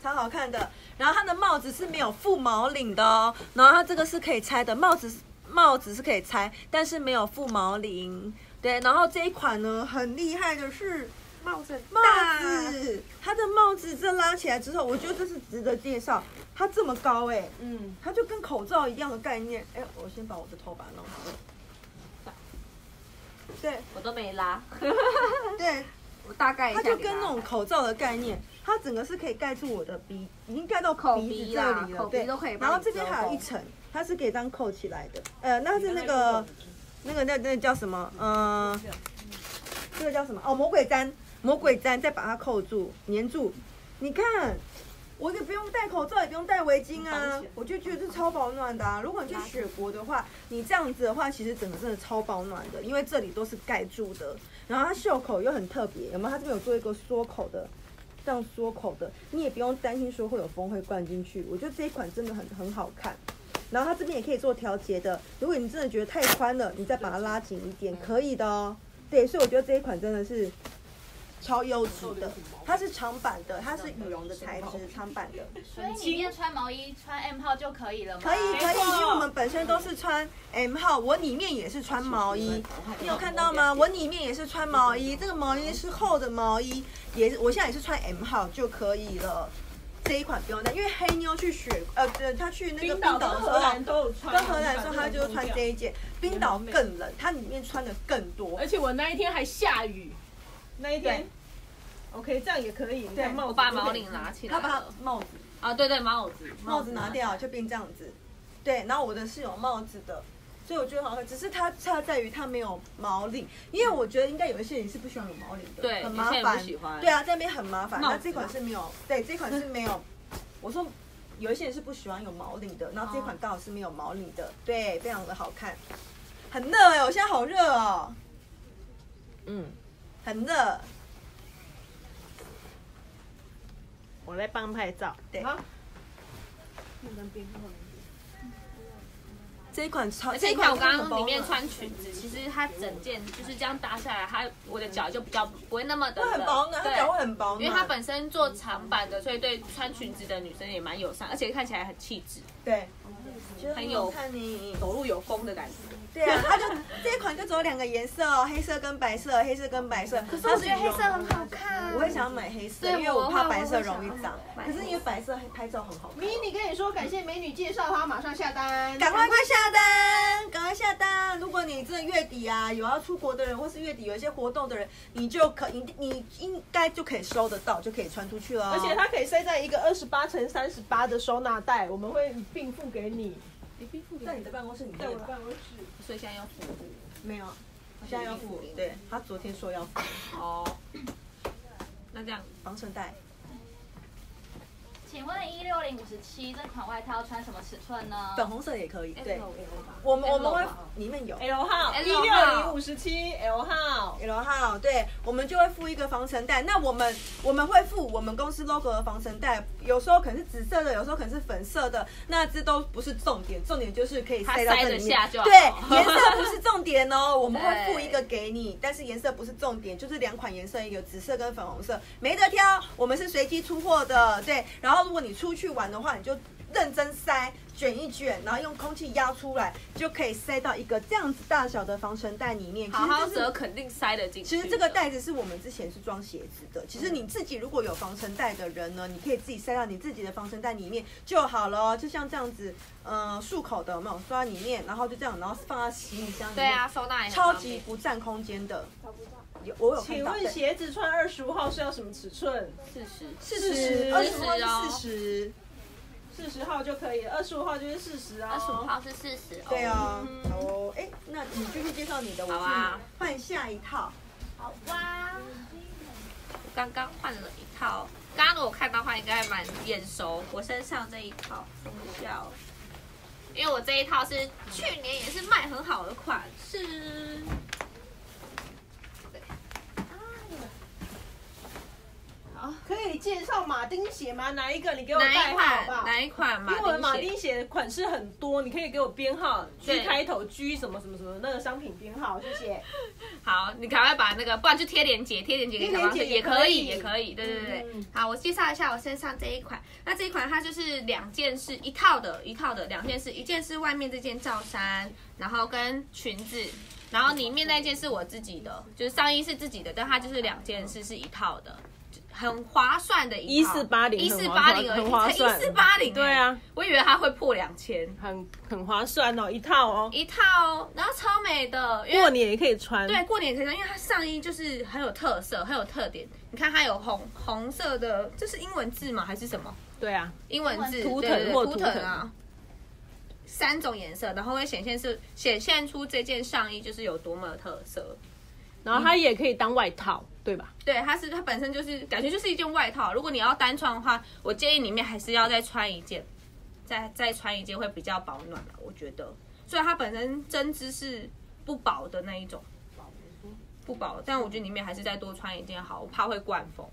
S2: 超好看的。然后它的帽子是没有附毛领的哦，然后它这个是可以拆的，帽子帽子是可以拆，但是没有附毛领。对，然后这一款呢，很厉害的是
S1: 帽子
S2: 帽子，它的帽子这拉起来之后，我觉得这是值得介绍。它这么高哎、
S4: 嗯，
S2: 它就跟口罩一样的概念。哎，我先把我的头发弄好。对
S1: 我都没拉，
S2: 对，
S1: 我大概
S2: 它就跟那种口罩的概念，它整个是可以盖住我的鼻，已经盖到
S1: 口
S2: 鼻子这里了，
S1: 口鼻
S2: 对
S1: 都可以
S2: 然后这边还有一层，它是可以这样扣起来的。呃，那是那个那个那那叫什么？呃，这个叫什么？哦，魔鬼毡，魔鬼毡，再把它扣住，粘住。你看，我也不用戴口罩，也不用戴围巾啊，我就觉得这超保暖的啊。如果你去雪国的话，你这样子的话，其实整个真的超保暖的，因为这里都是盖住的。然后它袖口又很特别，有没有？它这边有做一个缩口的，这样缩口的，你也不用担心说会有风会灌进去。我觉得这一款真的很很好看。然后它这边也可以做调节的，如果你真的觉得太宽了，你再把它拉紧一点，可以的哦。对，所以我觉得这一款真的是超优质的，它是长版的，它是羽绒的材质，长版的。
S5: 所以里面穿毛衣穿 M 号就可以了吗？
S2: 可以可以，因为我们本身都是穿 M 号，我里面也是穿毛衣，你有看到吗？我里面也是穿毛衣，这个毛衣是厚的毛衣，也是我现在也是穿 M 号就可以了。这一款不用带，因为黑妞去雪呃，对，她去那个冰岛的时候，
S4: 荷兰都有穿，
S2: 跟荷兰的时候，她就穿这一件。冰岛更冷，它里面穿的更多
S4: 而。且我那一天还下雨，那一天，OK，这样也可以。你
S2: 对
S4: 看帽子，
S1: 我把毛领拿起来
S2: 他把
S1: 了。
S2: 帽子
S1: 啊，对对，帽子，
S2: 帽子拿掉就变这样子。对，然后我的是有帽子的，所以我觉得好看。只是它差在于它没有毛领，因为我觉得应该有一些人是不喜欢有毛领的，
S1: 对
S2: 很麻烦。
S1: 喜欢
S2: 对啊，那边很麻烦。那这款是没有，对，这款是没有。我说有一些人是不喜欢有毛领的，然后这款刚好是没有毛领的，对，非常的好看。很热哎、我现在好热哦，
S4: 嗯，
S2: 很热。
S4: 我来帮拍照。
S2: 对
S4: 好
S2: 这一款超，
S1: 这一款我刚刚里面穿裙子，其实它整件就是这样搭下来，它我的脚就比较不会那么的
S2: 它很保暖，它
S1: 对
S2: 脚会很保暖，
S1: 因为它本身做长版的，所以对穿裙子的女生也蛮友善，而且看起来很气质，
S2: 对，
S1: 很有
S2: 看你。
S1: 走路有风的感觉。
S2: 对啊，它就这一款就只有两个颜色哦，黑色跟白色，黑色跟白色。可是
S1: 我觉得黑色很好看
S2: 我会想要买黑色，因为我怕白色容易脏。可是因为白色拍照很好看。
S3: 咪，你跟你说感谢美女介绍，她马上下单。
S2: 赶快快下单，赶快下单！如果你这月底啊有要出国的人，或是月底有一些活动的人，你就可你你应该就可以收得到，就可以穿出去了哦。
S4: 而且它可以塞在一个二十八乘三十八的收纳袋，我们会并付给你。
S2: 在你的办公室里
S4: 在我？的办公室。
S1: 所以现在要付
S2: 没有，现在要付。对他昨天说要付
S1: 哦。那这样
S2: 防尘袋。
S5: 请问一六零五十七这款外套穿什么尺寸呢？
S2: 粉红色也可以，对我们我们会
S1: 吧
S2: 里面有
S4: L 号一六零五十七 L 号
S2: ，L 号，对，我们就会附一个防尘袋。那我们我们会附我们公司 logo 的防尘袋，有时候可能是紫色的，有时候可能是粉色的，那这都不是重点，重点就是可以塞到这里面对，颜色不是重点哦，我们会附一个给你，但是颜色不是重点，就是两款颜色，一个紫色跟粉红色，没得挑，我们是随机出货的，对。然后如果你出去玩的话，你就认真塞。卷一卷，然后用空气压出来，就可以塞到一个这样子大小的防尘袋里面。其
S1: 好好
S2: 实这是
S1: 折肯定塞得进去。
S2: 其实这个袋子是我们之前是装鞋子的。其实你自己如果有防尘袋的人呢，你可以自己塞到你自己的防尘袋里面就好了哦。就像这样子，嗯，漱口的有没有放在里面，然后就这样，然后放在行李箱里面。
S1: 对啊，，收纳也
S2: 超级不占空间的。有我有看到。
S4: 请问鞋子穿二十五号是要什么尺寸？
S1: 四十，
S2: 四
S4: 40
S2: 十，二十号四十。
S4: 四十号就可以了，二十五号就是四十啊。
S1: 二十五号是四十。
S2: 对啊，好哦，哎，那你继续介绍你的，我
S1: 好啊
S2: 去换下一套。
S1: 好哇。刚刚换了一套，刚刚我看到的话应该蛮眼熟。我身上这一套风效，因为我这一套是去年也是卖很好的款式。
S3: 可以介绍马
S4: 马丁鞋吗？哪一个？你给我
S1: 哪
S4: 代号好？
S1: 哪一款马
S4: 因为我的马
S1: 丁鞋？
S4: 丁鞋款式很多，你可以给我编号
S1: 对
S4: ，G 开头 G 什么什么什么那个商品编号，谢谢。
S1: 好，你赶快把那个，不然就贴链接，贴链接给小帮手
S4: 接
S1: 也可以，
S4: 也可以
S1: 也可以，对对对好，我介绍一下我身上这一款。那这一款它就是两件是一套的，一套的两件是，一件是外面这件罩衫，然后跟裙子，然后里面那件是我自己的，就是上衣是自己的，但它就是两件式是一套的。很划算的一四
S4: 八零
S1: 一四八零而已，
S4: 很划算
S1: 才一四八零，
S4: 对啊，
S1: 我以为它会破两千
S4: 很很划算哦，一套哦，
S1: 一套哦，然后超美的，
S4: 过年也可以穿。
S1: 对，过年也可以穿，因为它上衣就是很有特色，很有特点。你看它有红红色的，这是英文字吗？还是什么？
S4: 对啊，
S1: 英文字
S4: 图腾或图腾
S1: 啊。三种颜色，然后会显现是显现出这件上衣就是有多么的特色。
S4: 然后它也可以当外套，对吧？
S1: 对，它是它本身就是感觉就是一件外套。如果你要单穿的话，我建议里面还是要再穿一件，再再穿一件会比较保暖。我觉得，虽然它本身针织是不薄的那一种，不薄，但我觉得里面还是再多穿一件好，我怕会灌风。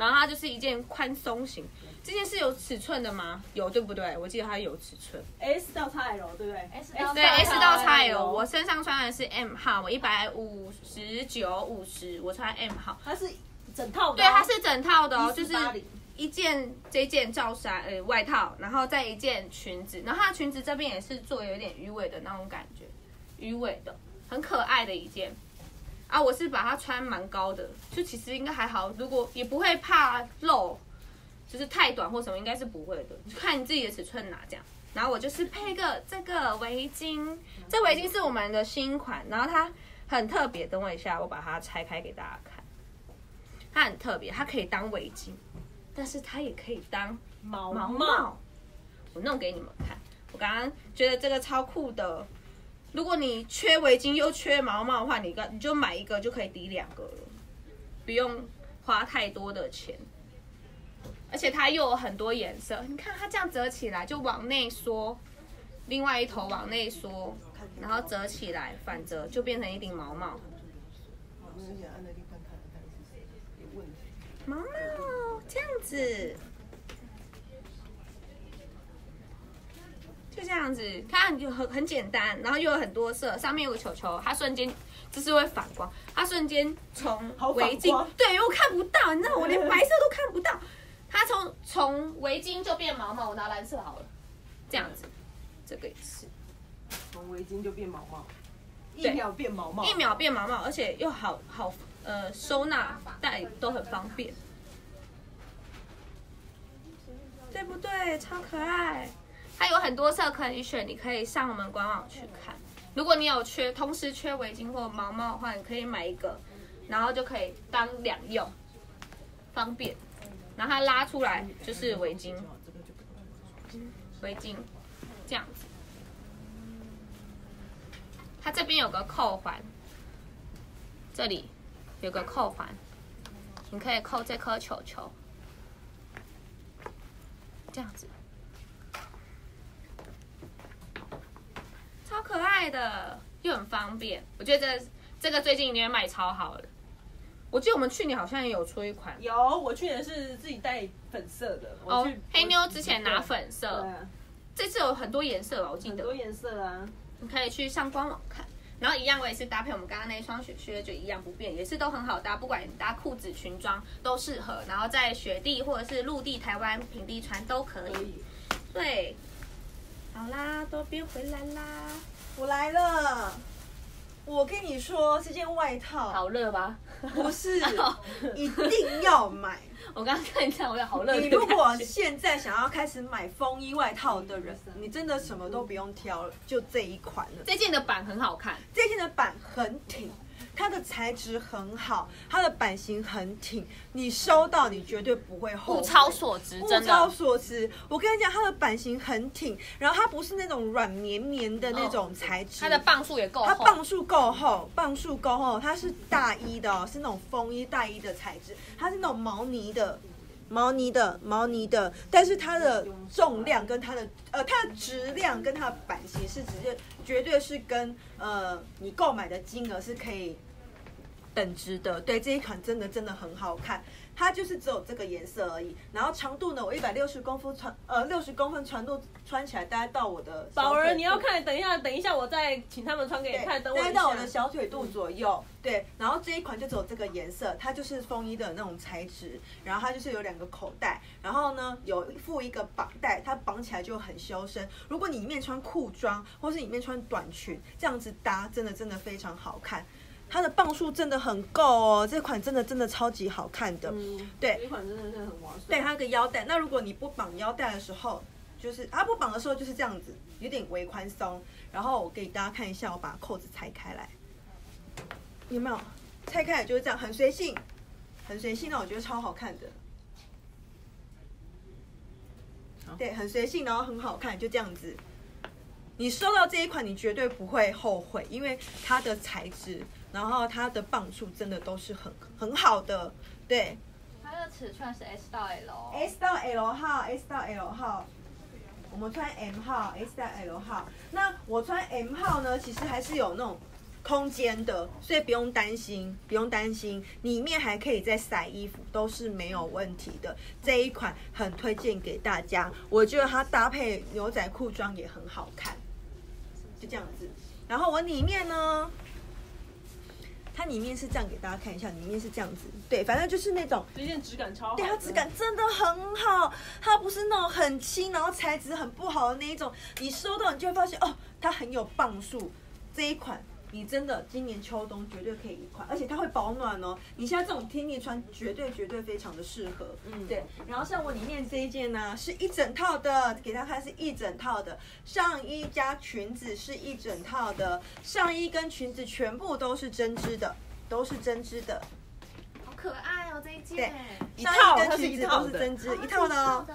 S1: 然后它就是一件宽松型，这件是有尺寸的吗？有对不对？我记得它有尺寸。
S4: S 到 XL 对不对
S5: S 到
S1: 对 S 到
S4: XL，XL
S1: 我身上穿的是 M 号，我一百五十九五十，我穿 M 号。
S4: 它是整套的
S1: 对，
S4: 哦，
S1: 它是整套的哦，就是一件这件罩衫呃外套，然后再一件裙子，然后它的裙子这边也是做有点鱼尾的那种感觉，鱼尾的，很可爱的一件。啊，我是把它穿蛮高的，就其实应该还好，如果也不会怕漏，就是太短或什么，应该是不会的，就看你自己的尺寸拿这样。然后我就是配一个这个围巾，这围巾是我们的新款，然后它很特别，等我一下，我把它拆开给大家看。它很特别，它可以当围巾，但是它也可以当
S4: 毛
S1: 毛帽。我弄给你们看，我刚刚觉得这个超酷的。如果你缺围巾又缺毛毛的话，你个你就买一个就可以抵两个了，不用花太多的钱。而且它又有很多颜色，你看它这样折起来就往内缩，另外一头往内缩，然后折起来反折就变成一顶毛毛。毛毛这样子，就这样子，看就很很简单，然后又有很多色，上面有个球球，它瞬间就是会反光，它瞬间从围巾
S4: 光，
S1: 对，因为我看不到，你知道我连白色都看不到，它从从围巾就变毛毛，我拿蓝色好了，这样子，这个也是。
S4: 从围巾就变毛毛，一秒变毛毛，
S1: 一秒变毛毛，而且又好好呃收纳带都很方便，对不对？超可爱。它有很多色可以选，你可以上我们官网去看。如果你有缺，同时缺围巾或毛毛的话，你可以买一个，然后就可以当两用，方便。然后它拉出来就是围巾，围巾这样子。它这边有个扣环，这里有个扣环，你可以扣这颗球球，这样子，超可爱的，又很方便。我觉得这这个最近一定会卖超好的。我记得我们去年好像也有出一款
S4: 有，我去年是自己带粉色的。我
S1: 哦
S4: 去，
S1: 黑妞之前拿粉色，
S4: 啊，
S1: 这次有很多颜色吧？我记得
S4: 很多颜色啊。
S1: 你可以去上官网看。然后一样，我也是搭配我们刚刚那一双雪靴，就一样不变，也是都很好搭，不管你搭裤子、裙装都适合。然后在雪地或者是陆地、台湾平地穿都可以。
S4: 可以，
S1: 对，好啦，都变回来啦。
S2: 我来了。我跟你说，这件外套
S1: 好热吧？
S2: 不是 一定要买。
S1: 我刚刚看一下，我有好热
S2: 你。如果现在想要开始买风衣外套的人，你真的什么都不用挑了，就这一款了。
S1: 这件的版很好看，
S2: 这件的版很挺，它的材质很好，它的版型很挺，你收到你绝对不会后悔。
S1: 物超所值，
S2: 物超。所值。我跟你讲，它的版型很挺，然后它不是那种软绵绵的那种材质，
S1: 它的磅数也够
S2: 它，磅数够厚，磅数够厚，它是大衣的哦，是那种风衣大衣的材质，它是那种毛呢的。毛呢的毛呢的，但是它的重量跟它的呃它的质量跟它的版型是直接绝对是跟呃你购买的金额是可以等值的。对，这一款真的真的很好看，它就是只有这个颜色而已。然后长度呢，我一百六十公分穿，呃，六十公分长度穿起来大概到我的
S4: 宝儿，你要看，等一下，等一下，我再请他们穿给你，看。等我一
S2: 大概到我的。小腿肚左右。对，然后这一款就只有这个颜色，它就是风衣的那种材质，然后它就是有两个口袋，然后呢有附一个绑带，它绑起来就很修身。如果你里面穿裤装，或是里面穿短裙，这样子搭，真的真的非常好看。它的磅数真的很够哦，这款真的真的超级好看的。
S4: 嗯，
S2: 对
S4: 这款真的是很划算。
S2: 对，它有个腰带。那如果你不绑腰带的时候，就是它不绑的时候就是这样子，有点微宽松。然后我给大家看一下，我把扣子拆开来，有没有？拆开来就是这样，很随性，很随性。那我觉得超好看的。对，很随性，然后很好看，就这样子。你收到这一款，你绝对不会后悔，因为它的材质，然后它的磅数真的都是很很好的。对，
S5: 它的尺寸是 S 到 L。
S2: S 到 L 号，S 到 L 号，我们穿 M 号，S 到 L 号。那我穿 M 号呢，其实还是有那种空间的，所以不用担心，不用担心，里面还可以再塞衣服，都是没有问题的。这一款很推荐给大家，我觉得它搭配牛仔裤装也很好看，就这样子。然后我里面呢。它里面是这样给大家看一下，里面是这样子，对，反正就是那种
S4: 这件质感超好。
S2: 对，它质感真的很好，它不是那种很轻，然后材质很不好的那一种。你收到你就会发现哦，它很有磅数。这一款你真的今年秋冬绝对可以一款，而且它会保暖哦。你现在这种天气穿，绝对绝对非常的适合。
S4: 嗯
S2: 对。然后像我里面这一件呢，是一整套的，给大家看是一整套的上衣加裙子是一整套的，上衣跟裙子全部都是针织的，都是针织的。
S1: 好可爱哦这一件。
S2: 对
S4: 一
S2: 上衣跟裙子都是针织，一套的哦。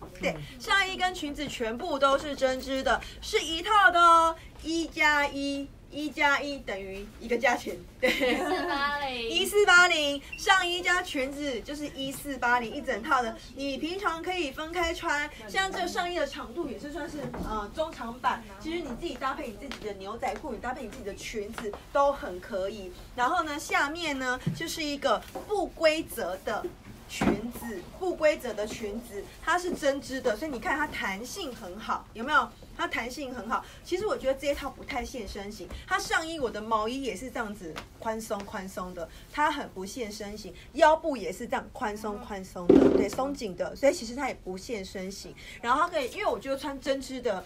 S5: 的。
S2: 对，上衣跟裙子全部都是针织的，是一套的哦，一加一，一加一等于一个价钱，对，一
S5: 四八零。
S2: 一四八零，上衣加裙子就是一四八零一整套的，你平常可以分开穿，像这个上衣的长度也是算是呃中长版，其实你自己搭配你自己的牛仔裤，你搭配你自己的裙子都很可以。然后呢，下面呢就是一个不规则的。裙子不规则的裙子，它是针织的，所以你看它弹性很好，有没有？它弹性很好。其实我觉得这一套不太现身形，它上衣我的毛衣也是这样子宽松宽松的，它很不现身形，腰部也是这样宽松宽松的，对，松紧的，所以其实它也不现身形。然后它可以，因为我觉得穿针织的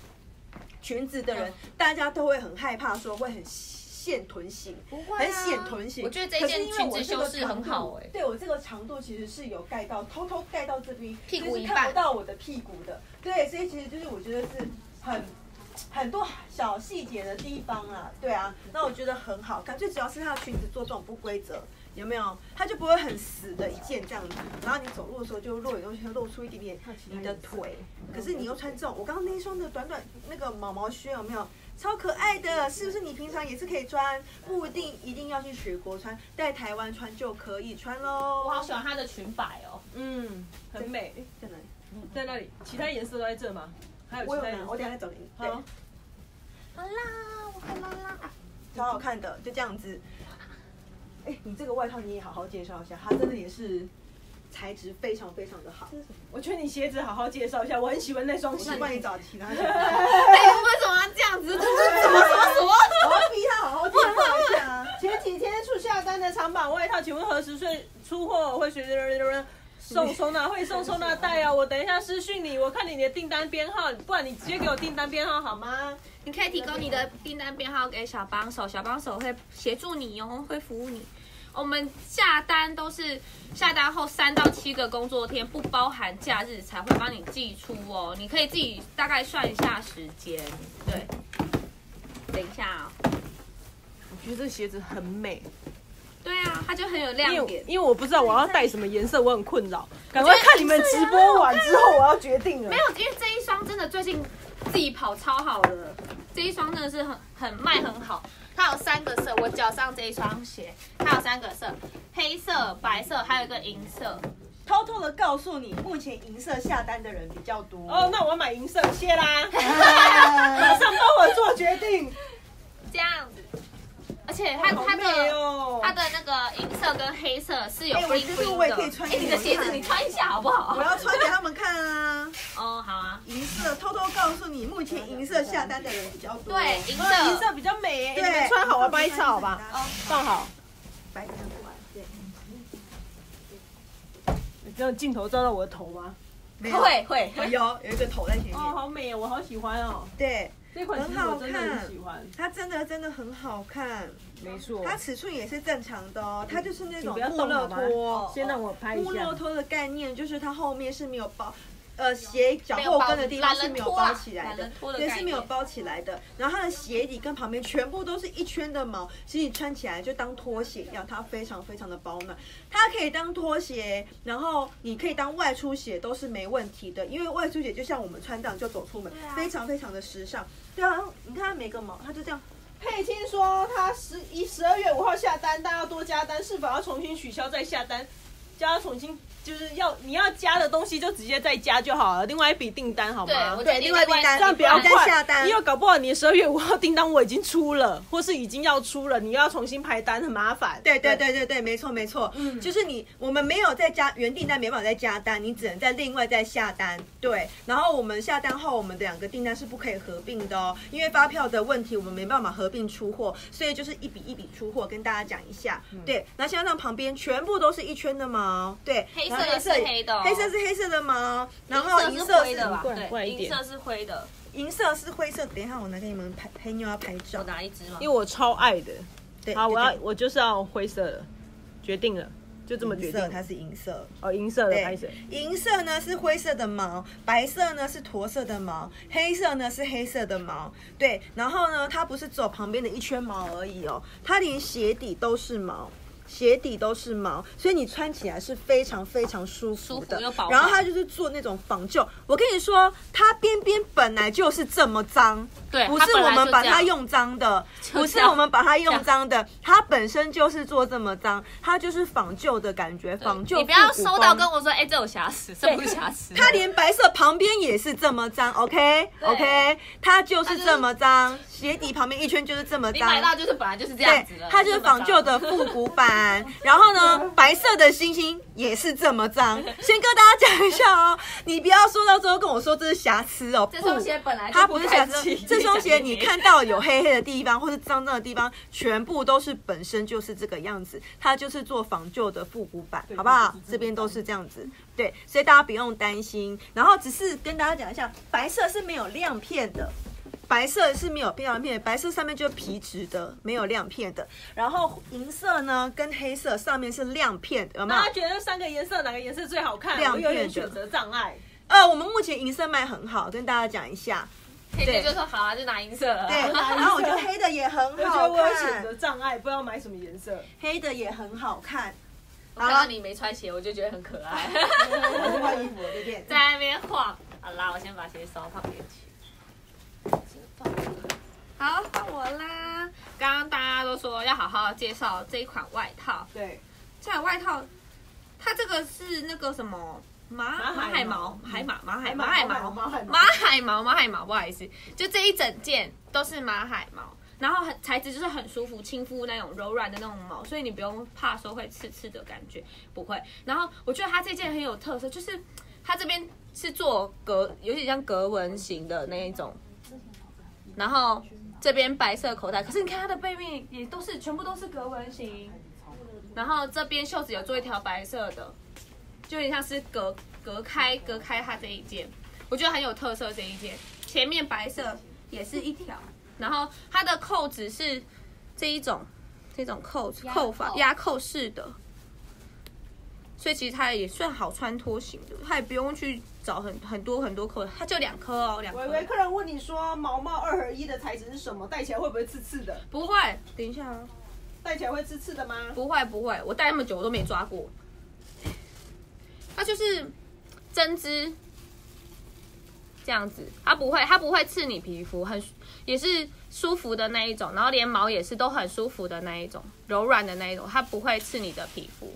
S2: 裙子的人，大家都会很害怕说会很现臀型，
S1: 不会啊
S2: 很显臀型。
S1: 我觉得这
S2: 可是
S1: 件
S2: 因为我
S1: 裙子
S2: 这个
S1: 修饰很
S2: 长度
S1: 好哎
S2: 对我这个长度其实是有盖到，偷偷盖到这边，
S1: 屁股
S2: 就是看
S1: 一半
S2: 不到我的屁股的。对，所以其实就是我觉得是很很多小细节的地方啊，对啊，那我觉得很好看。最主要是它的裙子做这种不规则，有没有？它就不会很死的一件这样子，然后你走路的时候就若有东西会露出一点点你的腿，可是你又穿这种，我刚刚那一双的短短那个毛毛靴有没有？超可爱的，是不是？你平常也是可以穿，不一定一定要去学国穿，在台湾穿就可以穿喽。
S1: 我好喜欢它的裙摆哦。
S2: 嗯，
S4: 很美，
S2: 在哪里？
S4: 在那里，其他颜色都在这吗？还有
S2: 我有拿，
S4: 其他颜色？
S2: 我等下再找给你。
S4: 好，
S1: 好啦，我看到啦。
S2: 超好看的，就这样子。哎，你这个外套你也好好介绍一下，它真的也是材质非常非常的好。
S4: 我觉得你鞋子好好介绍一下，我很喜欢那双鞋
S2: 我去。帮你找其他的。
S1: 哎，为什么要这样子？这是什么什么什么？
S2: 我要逼他好好介绍一下啊。
S4: 前几天出下单的长版外套，请问何时会出货？会随着送收纳会送收纳袋啊！我等一下私讯你，我看你的订单编号，不然你直接给我订单编号好吗？
S1: 你可以提供你的订单编号给小帮手，小帮手会协助你哦，会服务你。我们下单都是下单后三到七个工作天，不包含假日才会帮你寄出哦。你可以自己大概算一下时间。对，等一下啊、
S4: 我觉得这鞋子很美，
S1: 对啊，它就很有亮点。
S4: 为因为我不知道我要带什么颜色，我很困扰。赶快看你们直播完之后，我要决定了。
S1: 没有，因为这一双真的最近自己跑超好的，这一双真的是很很卖很好。它有三个色，我脚上这一双鞋，它有三个色，黑色、白色，还有一个银色。
S2: 偷偷的告诉你，目前银色下单的人比较多。
S4: 哦，那我要买银色，谢啦。马上帮我做决定。
S1: 这样子，而且且它它的
S4: 哦
S1: 它的那个银色跟黑色是有
S2: 哎我
S1: bling
S2: 这个
S1: 的。
S2: 可以穿
S1: 哎，你的鞋子你穿一下好不好？
S2: 我要穿给他们看啊！
S1: 哦，好啊。
S2: 银色，偷偷告诉你，目前银色下单的人比较多。
S1: 对，银
S4: 色银
S1: 色。
S4: 比较美耶，哎
S2: 对，
S4: 你们穿好，我帮你炒好吧？
S2: 哦，
S4: 放好。
S2: 白色不完，对，
S4: 你这样镜头照到我的头吗？
S1: 会会
S2: 有有一个头在前面哦，
S4: 好美哦，我好喜欢哦。
S2: 对，
S4: 很好看，
S2: 它真的真的很好看，
S4: 没错。
S2: 它尺寸也是正常的哦，它就是那种穆勒托。
S4: 先让我拍一
S2: 穆勒
S4: 下。
S2: 托的概念就是它后面是没有包。呃，鞋脚后跟的地方是没有包起来的对，是没有包起来的。然后它的鞋底跟旁边全部都是一圈的毛，其实你穿起来就当拖鞋一样，它非常非常的保暖。它可以当拖鞋，然后你可以当外出鞋都是没问题的，因为外出鞋就像我们穿这样就走出门，非常非常的时尚。对啊，你看它每个毛，它就这样。
S4: 佩青说他十一十二月五号下单，但要多加单，是否要重新取消再下单？叫他重新就是要你要加的东西就直接再加就好了，另外一笔订单好，吗？
S2: 对
S1: 你
S2: 另外订单
S4: 这样比较
S2: 你再
S4: 快，
S2: 下单。
S4: 因为搞不好你十二月五号订单我已经出了，或是已经要出了，你又要重新排单，很麻烦。
S2: 对对对。对对，没错没错，
S4: 嗯。
S2: 就是你我们没有再加原订单，没办法再加单，你只能再另外再下单。对，然后我们下单后，我们的两个订单是不可以合并的哦，因为发票的问题，我们没办法合并出货，所以就是一笔一笔出货，跟大家讲一下。
S4: 嗯。
S2: 对，那现在上旁边全部都是一圈的毛，对，
S1: 黑色也是黑的哦
S2: 黑色是黑色的毛，然后银
S1: 银
S2: 色是
S1: 吧？对，银色是灰的。
S2: 银色是灰色，等一下我拿给你们拍，黑妞要拍照
S1: 我。拿一只吗？
S4: 因为我超爱的。
S2: 对，
S4: 好，我要我就是要灰色的，决定了，就这么决定
S2: 银色，。它是银色。
S4: 哦，银色的
S2: 对
S4: 拍谁？
S2: 银色呢是灰色的毛，白色呢是驼色的毛，黑色呢是黑色的毛。对，然后呢，它不是只有旁边的一圈毛而已哦，它连鞋底都是毛。鞋底都是毛，所以你穿起来是非常非常舒服的。然后它就是做那种仿旧。我跟你说，它边边本来就是这么脏，
S1: 对，
S2: 不是我们把它用脏的，不是我们把它用脏的，它本身就是做这么脏，它就是仿旧的感觉，仿旧。
S1: 你不要收到跟我说，哎，这有瑕疵，这不是瑕疵。
S2: 它连白色旁边也是这么脏，OK OK，它就是这么脏，鞋底旁边一圈就是这么脏。
S1: 你买到就是本来就是这样
S2: 对
S1: 子的，，
S2: 它就是仿旧的复古版。然后呢，白色的星星也是这么脏。先跟大家讲一下哦，你不要说到最后跟我说这是瑕疵哦，
S1: 这双鞋本来就
S2: 它不是瑕疵这双鞋你看到有黑黑的地方或是脏脏的地方，全部都是本身就是这个样子，它就是做仿旧的复古版，好不好？这边都是这样子，对，所以大家不用担心。然后只是跟大家讲一下，白色是没有亮片的。白色是没有亮片的，白色上面就是皮质的，没有亮片的。然后银色呢，跟黑色上面是亮片的，有没有
S4: 大？家觉得三个颜色哪个颜色最好看？
S2: 亮
S4: 我有点
S2: 片的
S4: 选择障碍。
S2: 呃，我们目前银色卖很好，跟大家讲一下。
S1: 黑的就说好啊，就拿银色了。
S2: 对，然后我觉得黑的也很好
S4: 看我有选择，障碍，不知道买什么颜色。
S2: 黑的也很好看。
S1: 我看到你没穿鞋，我就觉得很可爱，
S2: 我就换衣服了，对不对？
S1: 在那边晃。好啦，我先把鞋收到旁边去。好，换我啦！刚刚大家都说要好好介绍这一款外套，
S4: 对，
S1: 这款外套，它这个是那个什么？马
S4: 马海毛。
S1: 毛、海马、马海、
S4: 马
S1: 马海毛、
S4: 马。海毛。
S1: 马海毛、马海毛，不好意思，就这一整件都是马海毛，然后很材质就是很舒服、亲肤那种柔软的那种毛，所以你不用怕说会刺刺的感觉，不会。然后我觉得它这件很有特色，就是它这边是做格，有点像格纹型的那一种，然后这边白色口袋，可是你看它的背面也都是全部都是格纹型，然后这边袖子有做一条白色的，就有点像是隔隔开隔开它这一件，我觉得很有特色这一件，前面白色也是一条，然后它的扣子是这一种这种扣子扣法压扣式的。所以其实它也算好穿脱型的，它也不用去找很很多很多颗，它就两颗哦，两颗
S4: 喂喂客人问你说毛毛二合一的材质是什么？戴起来会不会刺刺的？
S1: 不会，等一下啊，
S4: 戴起来会刺刺的吗？
S1: 不会不会，我戴那么久我都没抓过。它就是针织这样子，它不会它不会刺你皮肤，很也是舒服的那一种，然后连毛也是都很舒服的那一种，柔软的那一种，它不会刺你的皮肤。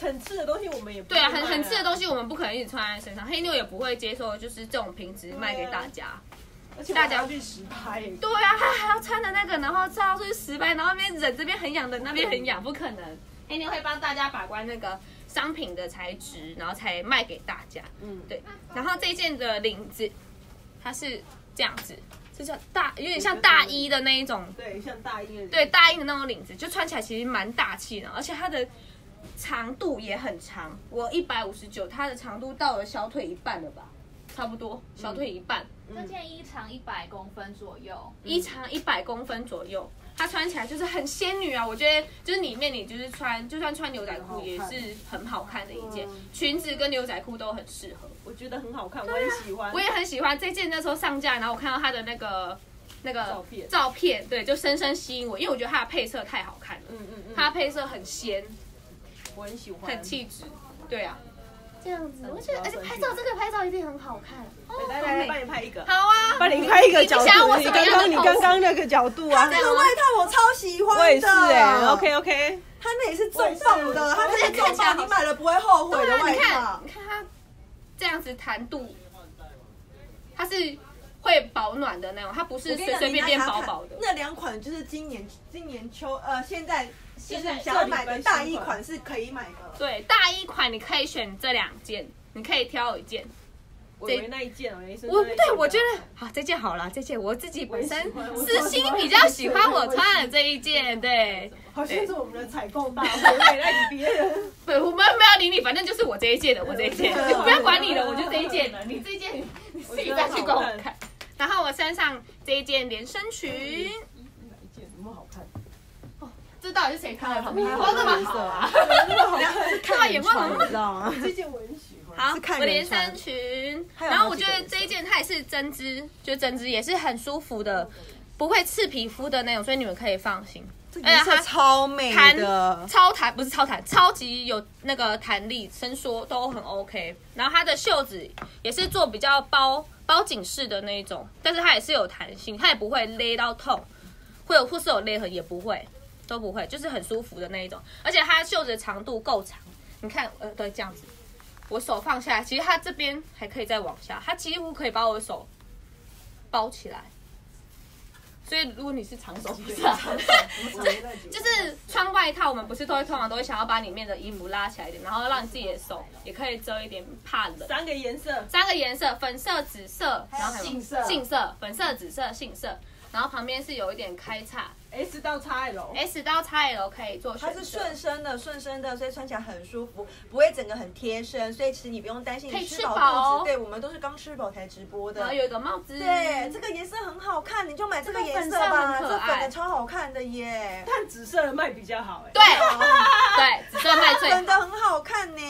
S4: 很刺的东西我们也不
S1: 对啊，很很刺的东西我们不可能一直穿在身上，黑妞也不会接受，就是这种品质卖给大家。
S4: 而且
S1: 大家
S4: 要去实拍，
S1: 对啊，他还要穿的那个，然后照出去实拍，然后那边忍这边很痒的，那边很痒，不可能。黑妞会帮大家把关那个商品的材质，然后才卖给大家。
S4: 嗯，
S1: 对，然后这件的领子，它是这样子，就像大，有点像大衣的那一种，
S4: 对，像大衣的，
S1: 对，大衣的那种领子，就穿起来其实蛮大气的，而且它的长度也很长。我一百五十九，它的长度到了小腿一半了吧，差不多小腿一半，
S5: 这件衣长一百公分左右，
S1: 衣长一百公分左右。它穿起来就是很仙女啊！我觉得就是里面你就是穿，就算穿牛仔裤也是很好看的一件，裙子跟牛仔裤都很适合。
S4: 我觉得很好看，我很喜欢。
S1: 我也很喜欢这件，那时候上架，然后我看到它的那个那个
S4: 照片
S1: 照片，对，就深深吸引我，因为我觉得它的配色太好看了，
S4: 嗯嗯嗯，
S1: 它的配色很仙，
S4: 我很喜欢，
S1: 很气质，对啊，这样子，我觉得
S4: 主要是
S1: 而且拍照这个拍照一定很好看，
S4: 来来来，帮你拍一个，
S1: 好啊，
S4: 帮你拍一个角度。
S1: 你想要我
S4: 你
S1: 什么样的
S4: 刚刚你？刚刚那个角度啊，
S2: 那个外套我超喜欢的，
S4: 我也是哎，OK OK，
S2: 它那也是重磅的，它那是重磅，你买了不会后悔的外
S1: 你看
S2: 套，
S1: 你。看它这样子弹度，它是会保暖的那种，它不是随随便便薄薄的。
S2: 那两款就是今年今年秋呃现在就是
S4: 现在
S2: 想要买的大衣
S4: 款
S2: 款是可以买的。
S1: 对，大衣款你可以选这两件，你可以挑一件。
S4: 我以为那一件，我以为是
S1: 我对我觉得好，这件好了，这件我自己本身私心比较喜欢我穿的这一件，对，
S4: 好像是我们的采购大会，别人。
S1: 对，我们没有理你，反正就是我这一件的，我这一件，
S2: 对
S1: 你不要管你了，我就这一件了，你这一件你你自己再去给我看。然后我身上这一件连身裙？这到底是谁看的？
S2: 眼
S1: 光那么好啊！
S2: 是
S1: 看眼光
S2: 穿，你知道吗？
S4: 这件我很喜欢。
S1: 好我连身裙，然后我觉得这一件它也是针织，就针织也是很舒服的，不会刺皮肤的那种，所以你们可以放心。
S2: 这颜色超美
S1: 弹
S2: 的，
S1: 超弹不是超弹，超级有那个弹力、伸缩都很 OK。然后它的袖子也是做比较包包紧式的那一种，但是它也是有弹性，它也不会勒到痛，会有或是有勒痕也不会，都不会，就是很舒服的那一种。而且它袖子的长度够长，你看，呃，对，这样子，我手放下来，其实它这边还可以再往下，它几乎可以把我的手包起来。所以如果你是长手，不是啊 就是穿外套，我们不是都会通常都会想要把里面的衣服拉起来一点，然后让你自己的手也可以遮一点，怕冷。
S4: 三个颜色，
S1: 三个颜色：粉色、紫色，然后还有
S3: 杏色
S1: 杏色、粉色、紫色、杏色。然后旁边是有一点开叉
S4: S 到
S1: XL，，S 到 XL 可以做选择。
S2: 它是顺身的，顺身的，所以穿起来很舒服，不会整个很贴身，所以其实你不用担心你吃饱
S1: 饱
S2: 肚子。对，我们都是刚吃饱才直播的
S1: 然后。有一个帽子，
S2: 对，这个颜色很好看，你就买这个颜色
S1: 这粉色
S2: 吧，
S1: 很可爱
S2: 这粉的超好看的耶。
S4: 但紫色的卖比较好哎。
S1: 对 对，紫色卖最
S2: 粉的。很好看呢。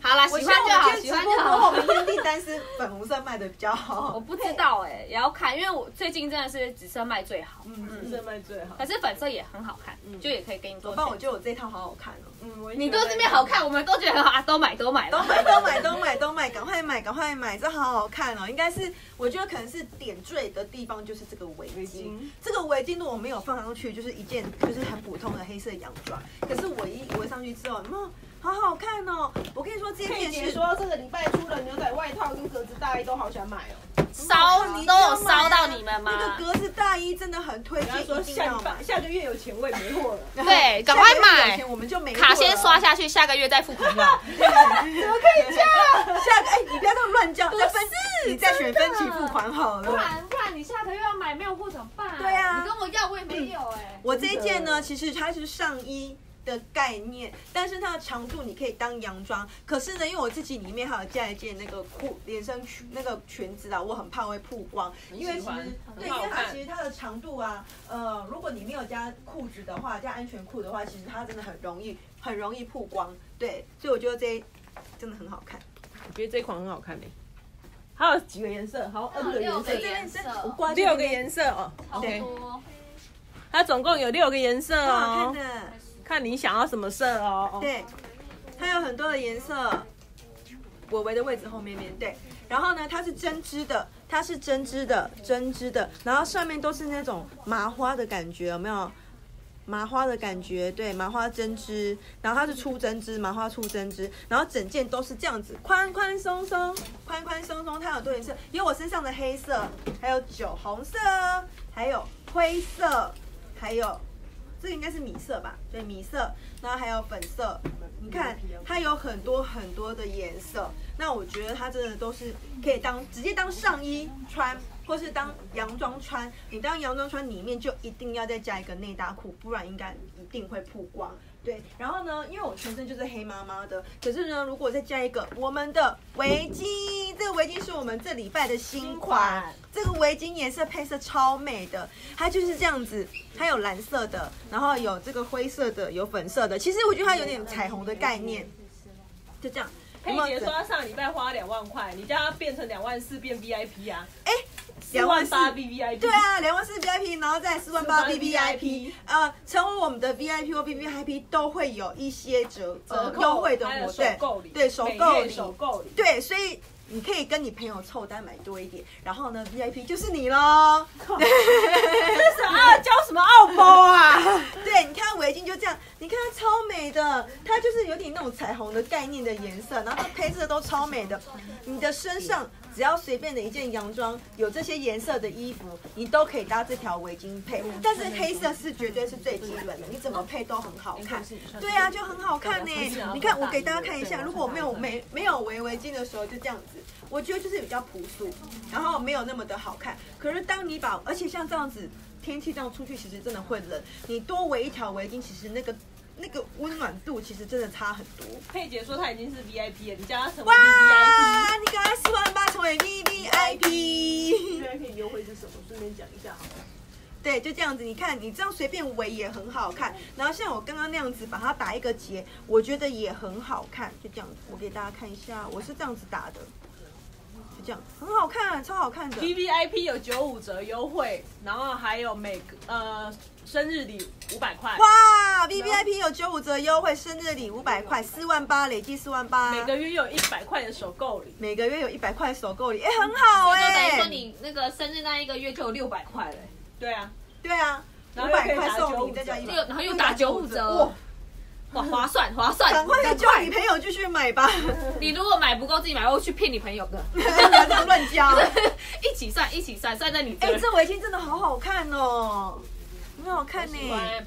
S1: 好啦，喜欢就好，喜欢就好。
S2: 明天订单是粉红色卖的比较好我。
S1: 不知道哎、也要看，因为我最近真的是紫色卖最好，嗯
S4: 紫色卖最好
S1: 可。是粉色也很好看，就也可以给你做
S2: 怎么办？我。觉得我这套好好看哦。
S4: 嗯，
S1: 你都这边好看，我们都觉得很好啊，都买都买了。
S2: 都买都买都买都买，赶快买赶快买，这好好看哦！应该是我觉得可能是点缀的地方就是这个围
S4: 围
S2: 巾
S4: 巾，
S2: 这个围巾呢我没有放上去，就是一件就是很普通的黑色洋装，可是我一围上去之后，有没有好好看哦？我跟你说，这
S3: 佩
S2: 件是
S3: 姐说这个礼拜出的牛仔外套跟格子大衣都好想买哦。
S1: 烧都有烧到你们
S2: 那
S1: 吗？
S2: 个格子大衣真的很推荐，
S4: 说下
S2: 一定要买。
S4: 下个月有钱我也没货了。
S1: 对赶快买
S2: 我们就没
S1: 卡先刷
S2: 下。
S1: 去，下个月再付款 怎么可以这样。
S2: 下个哎，你不要这么乱叫，再分你再选分期付款好了。
S5: 不然不然你下个月要买没有货怎么办？
S2: 对啊
S5: 你跟我要我也没有哎。
S2: 我这一件呢，其实它是上衣的概念，但是它的长度你可以当洋装。可是呢，因为我自己里面还有加一件那个裤连身裙那个裙子啊，我很怕会曝光，因为其实对，因为它其实它的长度啊，呃，如果你没有加裤子的话，加安全裤的话，其实它真的很容易很容易曝光。对，所以我觉得这真的很好看。
S4: 我觉得这款很好看嘞。还有几个颜色？好，N 个颜色
S5: 六个，颜色，
S2: 我挂
S4: 六个颜色哦。
S5: 好
S4: OK，
S5: 多。
S4: 它总共有六个颜色
S2: 哦好看
S4: 哦，
S2: 的。
S4: 看你想要什么色哦。
S2: 对，它有很多的颜色。我围的位置后面面对，然后呢，它是针织的，它是针织的，针织的，然后上面都是那种麻花的感觉，有没有？麻花的感觉，对，麻花针织，然后它是粗针织，麻花粗针织，然后整件都是这样子，宽宽松松，宽宽松松，它有多颜色，有我身上的黑色，还有酒红色，还有灰色，还有这个应该是米色吧？对，米色，然后还有粉色，你看它有很多很多的颜色，那我觉得它真的都是可以当直接当上衣穿。或是当洋装穿，你当洋装穿里面就一定要再加一个内搭裤，不然应该一定会曝光。对，然后呢，因为我全身就是黑麻麻的，可是呢，如果再加一个我们的围巾，这个围巾是我们这礼拜的新款，这个围巾颜色配色超美的，它就是这样子，它有蓝色的，然后有这个灰色的，有粉色的，其实我觉得它有点彩虹的概念，就这样。
S4: 佩姐说她上礼拜花两万块，你叫她变成两万四变 VIP 啊？
S2: 哎。
S4: 两万八 V V I P，
S2: 对啊，两万四 V I P，然后再四万八 V V I P，呃，成为我们的 V I P 或 B V I P 都会有一些折折优惠的活动，对，
S4: 首
S2: 购礼，
S4: 首购礼，
S2: 对，所以你可以跟你朋友凑单买多一点，然后呢，V I P 就是你喽。
S4: 这是啊，教什么奥包啊？
S2: 对，你看围巾就这样，你看它超美的，它就是有点那种彩虹的概念的颜色，然后它配色都超美的，你的身上。只要随便的一件洋装，有这些颜色的衣服，你都可以搭这条围巾配。但是黑色是绝对是最基本的，你怎么配都很好看。对啊，就很好看呢。你看，我给大家看一下，如果没有没没有围围巾的时候，就这样子，我觉得就是比较朴素，然后没有那么的好看。可是当你把，而且像这样子天气这样出去，其实真的会冷，你多围一条围巾，其实那个。那个温暖度其实真的差很多。
S4: 佩姐说她已经是 VIP 了，你叫她成为 VIP。
S2: 你刚才四万八成为
S3: VIP。VIP 优惠是什么？顺便讲一下好了？
S2: 对，就这样子。你看，你这样随便围也很好看。然后像我刚刚那样子把它打一个结，我觉得也很好看。就这样子，我给大家看一下，我是这样子打的。就这样很好看，超好看的。
S4: V V I P 有九五折优惠，然后还有每个呃生日礼五百块。
S2: 哇，V V I P 有九五折优惠，生日礼五百块，四万八累计四万八。
S4: 每个月有一百块的首购礼，
S2: 每个月有一百块首购礼，哎，很好哎。
S1: 就等于说你那个生日那一个月就有六百块嘞。
S4: 对啊，
S2: 对啊，五百块送你，再加一百，
S1: 然后又打九五折。哇，划算划算！
S2: 赶快叫你朋友继续买吧。
S1: 你如果买不够，自己买，我去骗你朋友的。
S2: 不 乱交。
S1: 一起算，一起算，算在你。
S2: 哎，这围巾真的好好看哦，很好看呢。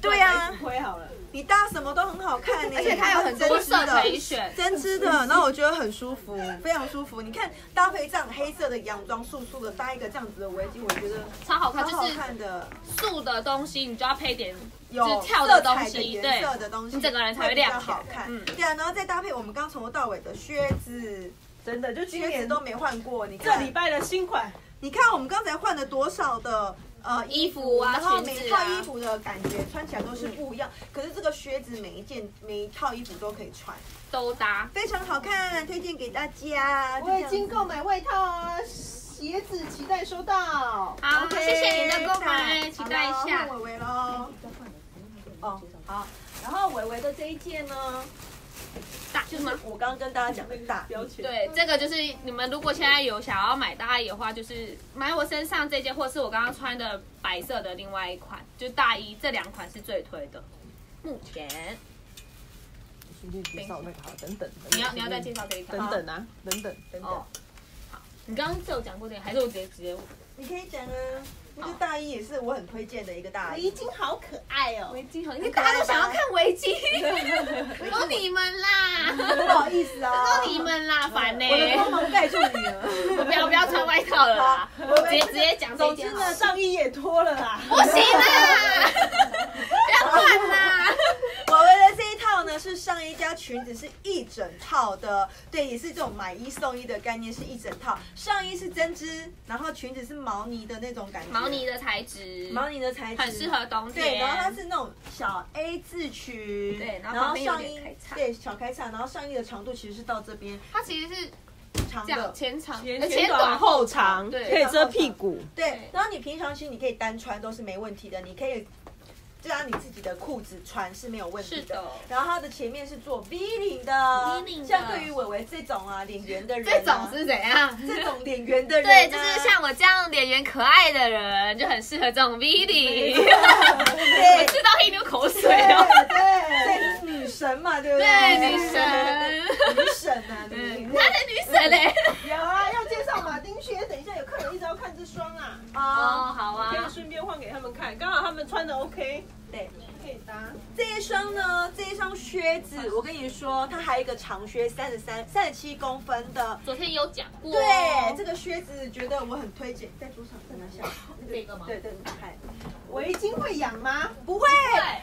S2: 对呀。
S3: 亏好了。
S2: 你搭什么都很好看呢，
S1: 而且它有很多色可以选，
S2: 针织的，然后我觉得很舒服，非常舒服。你看搭配这样黑色的洋装，素素的搭一个这样子的围巾，我觉得
S1: 超好看，
S2: 超好看的
S1: 素的东西，你就要配点
S2: 有
S1: 跳
S2: 的
S1: 东西，
S2: 对，色的东西，
S1: 你整个人才会亮
S2: 好看。嗯，对啊，然后再搭配我们刚从头到尾的靴子，
S3: 真的就今
S2: 年都没换过。你
S4: 看这礼拜的新款，
S2: 你看我们刚才换了多少的。呃，
S1: 衣服啊，
S2: 然后每套衣服的感觉穿起来都是不一样。可是这个靴子每一件每一套衣服都可以穿，
S1: 都搭，
S2: 非常好看，推荐给大家。
S3: 我已经购买外套啊，鞋子期待收到。
S1: 好，谢谢你的购买，期待一下。
S2: 伟伟喽。哦，好，然后伟伟的这一件呢？
S1: 大就是
S2: 我刚刚跟大家讲的大
S3: 标签。
S1: 对，这个就是你们如果现在有想要买大衣的话，就是买我身上这件，或是我刚刚穿的白色的另外一款，就大衣这两款是最推的。目前。
S3: 介绍那个，等等。
S1: 你要你要再介绍这一款。
S3: 等等啊，等等等等。好，
S1: 你刚刚有讲过这个，还是我直接直接？
S2: 你可以讲啊。这个大衣也是我很推荐的一个大
S3: 衣，围巾好可爱哦，
S1: 围巾好，你大家都想要看围巾，都你们啦，
S2: 不好意思啊，
S1: 都你们啦，烦呢，
S2: 我的光芒盖住你了，
S1: 不要不要穿外套了啦，直接直接讲这件，
S3: 上衣也脱了啦，
S1: 不行啦，不要乱啦。
S2: 我们的这一套呢是上衣加裙子是一整套的，对，也是这种买一送一的概念，是一整套。上衣是针织，然后裙子是毛呢的那种感觉，
S1: 毛呢的材质，
S2: 毛呢的材质
S1: 很适合冬天。
S2: 对，然后它是那种小 A 字裙，
S1: 对，然
S2: 后上衣对小开叉，然后上衣的长度其实是到这边，
S1: 它其实是
S2: 长的
S1: 前长
S4: 前短后长，
S1: 对，
S4: 可以遮屁股。
S2: 对，然后你平常其实你可以单穿都是没问题的，你可以。就按你自己的裤子穿是没有问题的。然后它的前面是做 v 领的。V 领像对于伟伟这种啊脸圆的人
S1: 这种是怎样？
S2: 这种脸圆的人
S1: 对就是像我这样脸圆可爱的人就很适合这种 v 领。
S2: 我
S1: 知道一流口水对女神嘛
S4: 对不对？对女神女神。啊女神。她是女神嘞有啊要介绍马丁要看这双啊，
S1: 哦，
S2: 啊，
S1: 好啊
S4: 可，以顺便换给他们看，刚好他们穿的 OK，
S2: 对。
S4: 可以搭。
S2: 这一双呢，这一双靴子，我跟你说，它还有一个长靴，三十三、三十七公分的。
S1: 昨天有讲过，
S2: 对，这个靴子觉得我很推荐，在桌上在那下。
S1: 这个吗？
S2: 对对，打开。
S4: 围巾会痒吗？
S2: 不会，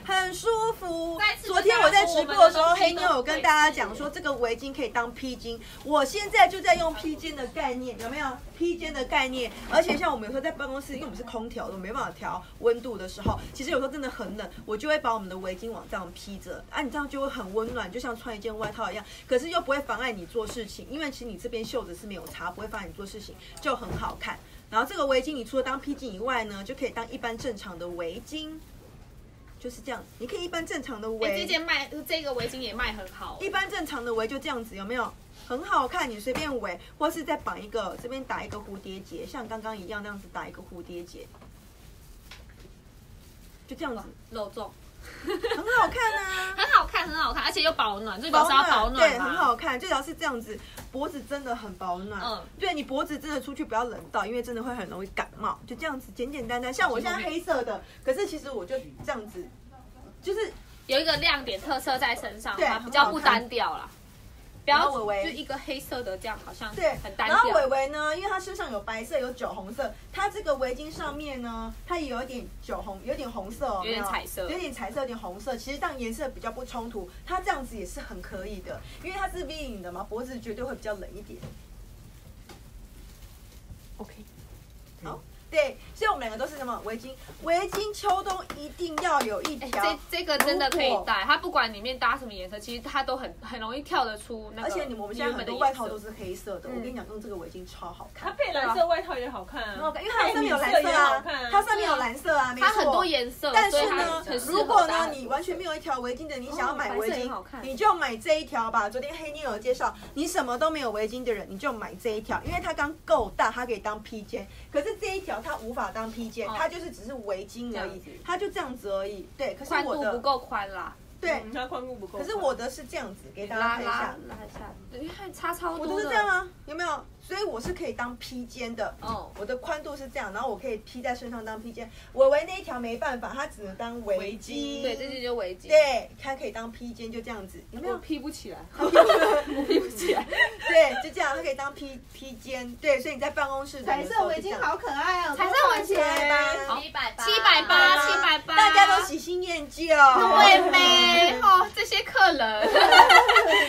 S2: 很舒服。昨天我在直播的时候，黑妞有跟大家讲说，这个围巾可以当披巾。我现在就在用披肩的概念，有没有？披肩的概念，而且像我们有时候在办公室，因为我们是空调的，我没办法调温度的时候，其实有时候真的很冷，我就会把我们的围巾往这样披着，啊，你这样就会很温暖，就像穿一件外套一样。可是又不会妨碍你做事情，因为其实你这边袖子是没有插，不会妨碍你做事情，就很好看。然后这个围巾，你除了当披巾以外呢，就可以当一般正常的围巾，就是这样。你可以一般正常的
S1: 哎，
S2: 围，
S1: 这件卖这个围巾也卖很好，
S2: 一般正常的围就这样子，有没有？很好看，你随便围，或是再绑一个，这边打一个蝴蝶结，像刚刚一样那样子打一个蝴蝶结，就这样子，
S1: 肉重，
S2: 很好看啊。
S1: 很好看，很好看，而且又保暖，最主要是要保暖
S2: 对，很好看。最主要是这样子，脖子真的很保暖。
S1: 嗯
S2: 对你脖子真的出去不要冷到，因为真的会很容易感冒。就这样子，简简单单。像我现在黑色的，可是其实我就这样子，就是
S1: 有一个亮点特色在身上
S2: 对，
S1: 比较不单调啦。不要
S2: 然后伟伟
S1: 就一个黑色的这样，好像
S2: 对，
S1: 很单
S2: 然后伟。伟呢，因为他身上有白色有酒红色，他这个围巾上面呢，它也有一点酒红，有点红色、哦，
S1: 有点彩色
S2: 有点彩色，有点红色。其实这样颜色比较不冲突，它这样子也是很可以的，因为它是 V 领的嘛，脖子绝对会比较冷一点。OK，好。对，所以我们两个都是什么围巾？围巾秋冬一定要有一
S1: 哎，
S2: 条。
S1: 这这个真的可以戴，它不管里面搭什么颜色，其实它都很很容易跳得出那个
S2: 而且你们我们现在很多外套都是黑色的，
S1: 嗯
S2: 我跟你讲，用这个围巾超好看它。
S4: 配蓝色外套也好看啊，
S2: 很好看，因为它上面有蓝色啊它上面有蓝色啊，没错。
S1: 它很多颜色，
S2: 但是呢如果呢你完全没有一条围巾的，你想要买围巾你就买这一条吧。昨天黑妞有介绍，你什么都没有围巾的人，你就买这一条，因为它刚够大，它可以当披肩。可是这一条它无法当披肩，
S1: 哦
S2: 它就是只是围巾而已它就这样子而已。对，可是我的
S1: 不够宽啦，
S2: 对
S4: 宽度不够。
S2: 可是我的是这样子，给大家看一下。
S1: 拉一下，对，因为它差超
S2: 我
S1: 多的。
S2: 都是这样啊，有没有？所以我是可以当披肩的。
S1: 哦。
S2: 我的宽度是这样，然后我可以披在身上当披肩。伟伟那一条没办法，它只能当围
S4: 围巾
S1: 对，这就是围巾。，
S2: 对，它可以当披肩，就这样子，有没有？
S1: 披不起来，我披不起来。
S2: 对，就这样，它可以当披披肩。对，所以你在办公室
S4: 彩色围巾好可爱哦，
S1: 彩色围巾
S5: 七百八，
S1: 七百八，七百八，
S2: 大家都喜新厌旧，
S1: 对没？哦，这些客人。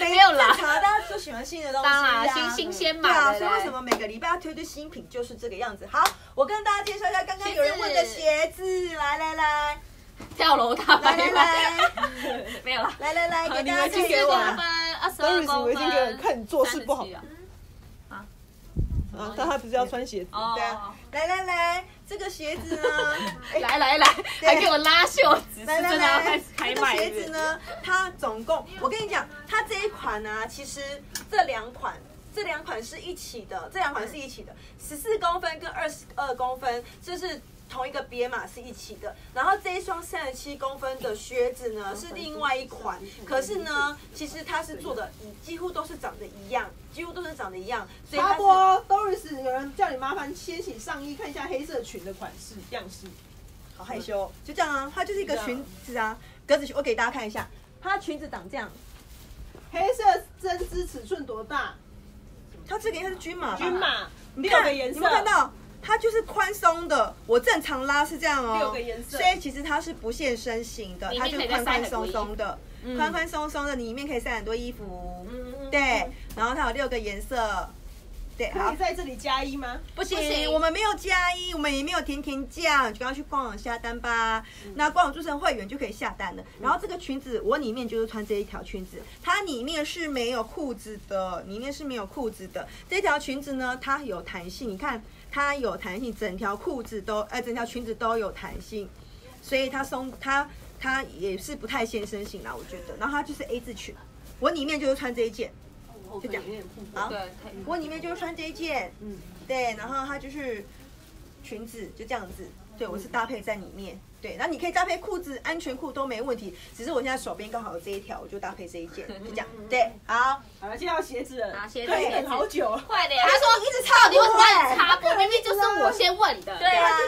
S1: 没有啦。
S2: 大家都喜欢新的东西
S1: 当
S2: 呀，
S1: 然新新鲜嘛
S2: 对啊，
S1: 对对
S2: 所以为什么每个礼拜要推推新品，就是这个样子。好，我跟大家介绍一下刚刚有人问的鞋子，来来来。
S1: 跳楼大
S2: 来来来。
S1: 没有了，
S2: 来来来，给大家看给我
S4: 围巾给我
S1: 公
S2: 啊。
S1: 分，二十二公分，
S4: 围巾给人看你做事不好。
S1: 啊
S4: 啊，但他不是要穿鞋子，
S1: 哦。
S2: 对啊，来来来，这个鞋子呢？哎
S1: 来来来，还给我拉袖子，是
S2: 来来来这个鞋子呢，它总共，我跟你讲，它这一款呢、其实这两款。这两款是一起的，这两款是一起的，十四公分跟二十二公分，这是同一个编码是一起的。然后这一双三十七公分的靴子呢是另外一款，可是呢，其实它是做的几乎都是长得一样，几乎都是长得一样，所以
S4: 插播，Doris 有人叫你麻烦掀起上衣看一下黑色裙的款式样式。
S2: 好害羞，就这样啊，它就是一个裙子啊，格子裙，我给大家看一下，它裙子长这样，
S4: 黑色针织尺寸多大？
S2: 它这个应该是均码吧，
S4: 均码
S2: 你看，
S4: 六个颜色，
S2: 你有没有看到？它就是宽松的，我正常拉是这样哦，
S4: 六个颜色。
S2: 所以其实它是不限身形的，它就宽宽
S1: 再塞很多
S2: 松松的，宽宽松松的，你里面可以塞很多衣服，对，然后它有六个颜色，
S4: 可以。在这里加一吗？
S2: 不行，
S1: 不行
S2: 我们没有加一，我们也没有甜甜酱，就刚刚去官网下单吧。那官网注册会员就可以下单了。然后这个裙子，我里面就是穿这一条裙子，它里面是没有裤子的，里面是没有裤子的。这条裙子呢，它有弹性，你看它有弹性，整条裤子都，呃，整条裙子都有弹性，所以它松，它它也是不太显身形啦，我觉得。然后它就是 A 字裙，我里面就是穿这一件。
S4: 就讲有点酷。
S2: 好。
S1: 对，
S2: 我里面就是穿这一件，
S4: 嗯，
S2: 对，然后它就是裙子就这样子，对我是搭配在里面，对。对，那你可以搭配裤子、安全裤都没问题。只是我现在手边刚好有这一条，我就搭配这一件，就这样。对，好，
S4: 好了，现在要鞋子了，
S1: 拿鞋子
S4: 对等好久。
S1: 快点！他说
S2: 一直插
S1: 到底为什么要
S2: 播
S1: 插播？明明就是我先问的。
S2: 对啊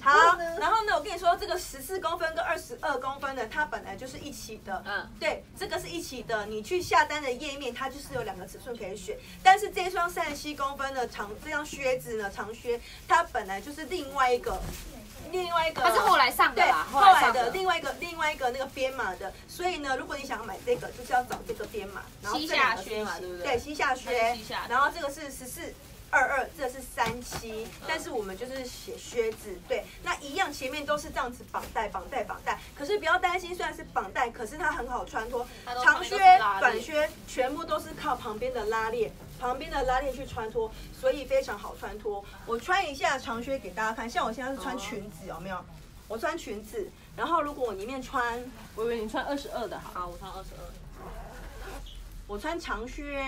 S2: 好，然后呢，我跟你说，这个十四公分跟二十二公分的，它本来就是一起的。
S1: 嗯
S2: 对，这个是一起的。你去下单的页面，它就是有两个尺寸可以选。但是这双三十七公分的长这双靴子呢，长靴，它本来就是另外一个，另外一个。
S1: 它是后来上的
S2: 对，
S1: 啦，
S2: 后来的另外一个另外一个那个编码的，所以呢，如果你想要买这个，就是要找这个编码，然后
S1: 膝
S2: 这两个
S1: 对不对
S2: 对，膝下
S1: 它
S2: 靴然后这个是十四。二二，这是三七，但是我们就是写靴子，对，那一样前面都是这样子绑带、绑带、绑带，可是不要担心，虽然是绑带，可是它很好穿脱，长靴短靴全部都是靠旁边的拉链，旁边的拉链去穿脱，所以非常好穿脱。我穿一下长靴给大家看，像我现在是穿裙子，有没有？我穿裙子，然后如果我里面穿，
S4: 我以为你穿二十二的好。
S1: 好，我穿二十二。
S2: 我穿长靴，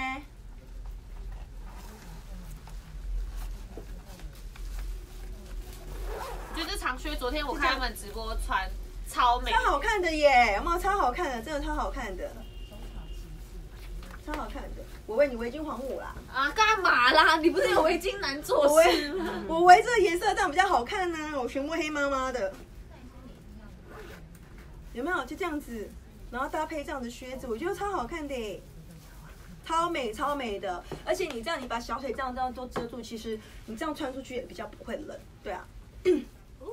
S1: 长靴，昨天我看他们直播穿超美，
S2: 超好看的耶，有没有？超好看的，真的超好看的，超好看的。我为你围巾还我啦，
S1: 啊，干嘛啦？你不是有围巾难做事吗？
S2: 我围这个颜色这样比较好看呢、我全部黑妈妈的，有没有？就这样子，然后搭配这样的靴子，我觉得超好看的耶。超美超美的，而且你这样，你把小腿这样这样都遮住，其实你这样穿出去也比较不会冷，对啊，哦，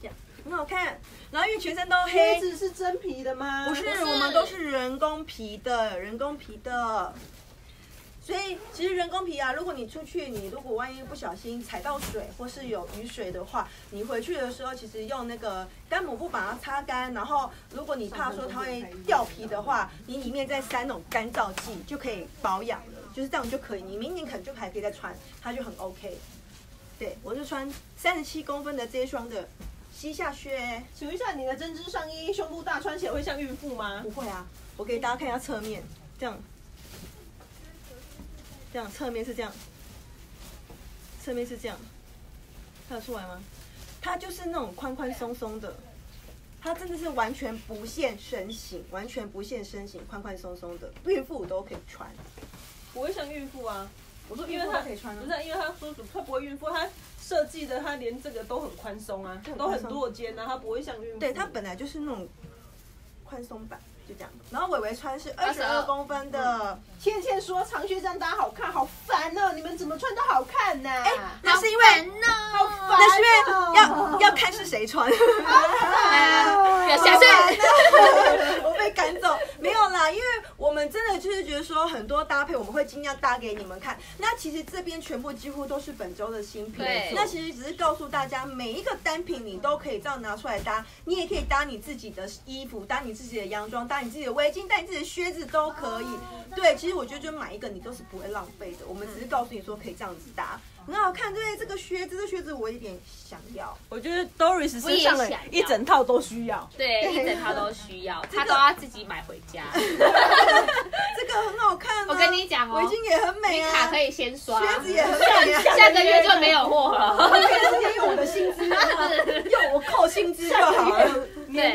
S2: 这样很好看。然后因为全身都黑，
S4: 靴子是真皮的吗？
S2: 不是，
S1: 是
S2: 我们都是人工皮的，人工皮的。所以其实人工皮啊，如果你出去，你如果万一不小心踩到水或是有雨水的话，你回去的时候，其实用那个干抹布把它擦干，然后如果你怕说它会掉皮的话，你里面再塞那种干燥剂就可以保养了，就是这样就可以。你明年可能就还可以再穿，它就很 OK。对我是穿三十七公分的这一双的膝下靴，
S4: 请问一下，你的针织上衣胸部大，穿起来会像孕妇吗
S2: 不？会啊，我给大家看一下侧面，这样，这样侧面是这样，侧面是这样，看得出来吗？它就是那种宽宽松松的，它真的是完全不限身形，完全不限身形，宽宽松松的，孕妇都可以穿。
S4: 不会像孕妇啊。
S2: 我说
S4: 因为它
S2: 都可以穿啊
S4: 不，是因为他说他不会孕妇，他设计的他连这个都很宽松啊，都很落肩啊，他不会像孕妇。
S2: 对，他本来就是那种宽松版，就这样。然后伟伟穿是二十二
S1: 22
S2: 公分的。
S4: 倩倩说长靴这样搭好看，好烦哦！你们怎么穿都好看呢、哎
S2: 那是因为
S1: 呢，
S4: 好烦、哦，
S2: 那是因为要要看是谁穿。
S1: 哎下次
S2: 我被赶走，没有啦，因为我们真的就是觉得说很多搭配我们会尽量搭给你们看。那其实这边全部几乎都是本周的新品
S1: 对，
S2: 那其实只是告诉大家，每一个单品你都可以这样拿出来搭，你也可以搭你自己的衣服，搭你自己的洋装，搭你自己的围巾，带你自己的靴子都可以。对，其实我觉得就买一个你都是不会浪费的。我们只是告诉你说可以这样子搭，很好看。对，这个靴子，这个靴子我有点想要。
S4: 我觉得 Doris 身上的
S1: 想
S4: 一整套都需要。
S1: 对，一整套都需要，他都要自己买回家。
S2: 这个很好看、啊，
S1: 我跟你讲哦
S2: 围巾也很美啊，
S1: 卡可以先刷，
S2: 靴子也很美啊。
S1: 下个月就没有货了。
S2: 直接用我的薪资，用我扣薪资就好了。
S4: 年终
S1: 有货先抢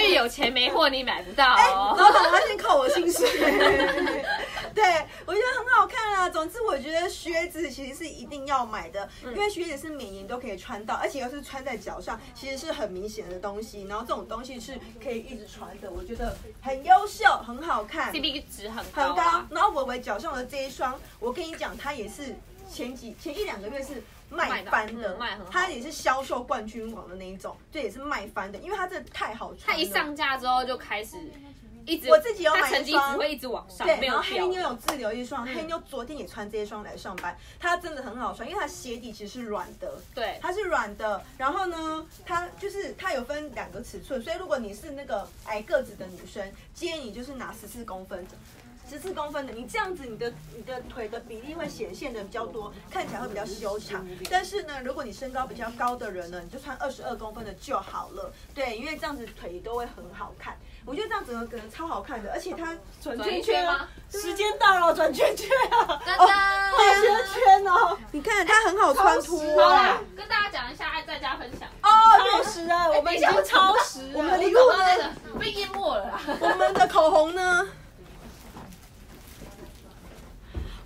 S1: 哦，你下个月有钱没货你买不到哦。
S2: 老板他先扣我薪水。对，我觉得很好看啊。总之，我觉得靴子其实是一定要买的，因为靴子是每年都可以穿到，而且又是穿在脚上，其实是很明显的东西。然后这种东西是可以一直穿的，我觉得很优秀，很好看。
S1: CP 值很
S2: 很高。然后我我脚上的这一双，我跟你讲，它也是前几前一两个月是卖翻的它也是销售冠军王的那一种，这也是卖翻的，因为它真的太好穿了。
S1: 他一上架之后就开始一直，
S2: 我自己有买一双
S1: 只会一直往上，
S2: 对，
S1: 没
S2: 然后黑。妞有自留一双，黑妞昨天也穿这一双来上班，它真的很好穿，因为它鞋底其实是软的，
S1: 对，
S2: 它是软的，然后呢，它就是它有分两个尺寸，所以如果你是那个矮个子的女生，建议你就是拿十四公分的。十四公分的，你这样子，你的你的腿的比例会显现的比较多，看起来会比较修长。但是呢，如果你身高比较高的人呢，你就穿二十二公分的就好了。对，因为这样子腿都会很好看。我觉得这样整个可能超好看的，而且它
S4: 转圈圈
S1: 吗，
S4: 时间到了，转圈圈啊，
S1: 噔
S2: 哦
S1: 转。
S4: 圈圈哦。
S2: 你看它很好穿脱
S1: 好啦，跟大家讲一下爱在家分享。
S2: 哦，
S4: 超时了，我们已经超时了。
S2: 我们的
S1: 被淹没了。
S2: 我们的口红呢？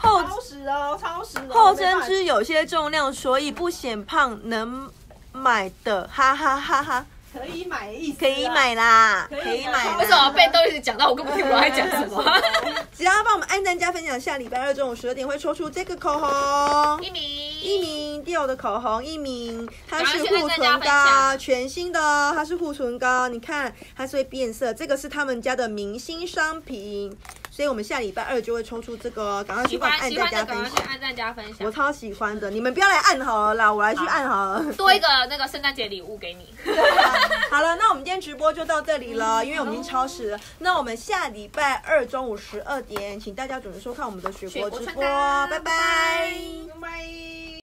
S2: 后
S4: 超时哦，超时哦。
S2: 后针织有些重量，所以不显胖，能买的，哈哈哈哈，
S4: 可以买的意思啊，
S2: 可以买啦，
S4: 可以
S2: 买啦。
S1: 为什么被都一直讲到我根本听不懂他在讲什么？
S2: 只要帮我们按赞加分享，下礼拜二中午十二点会抽出这个口红。
S1: 一鸣，
S2: 一名 Dior 的口红，一名它是护唇膏，全新的哦，它是护唇膏，你看它是会变色，这个是他们家的明星商品，所以我们下礼拜二就会抽出这个哦，赶快去按赞加分享。
S1: 赶快去按赞加分享
S2: 我，超喜欢的，你们不要来按好了啦，我来去按好了。
S1: 多一个那个圣诞节礼物给你。
S2: 好了，那我们今天直播就到这里了，因为我们已经超时了。那我们下礼拜二中午十二点，请大家准时收看我们的雪国直播，拜拜
S4: 拜。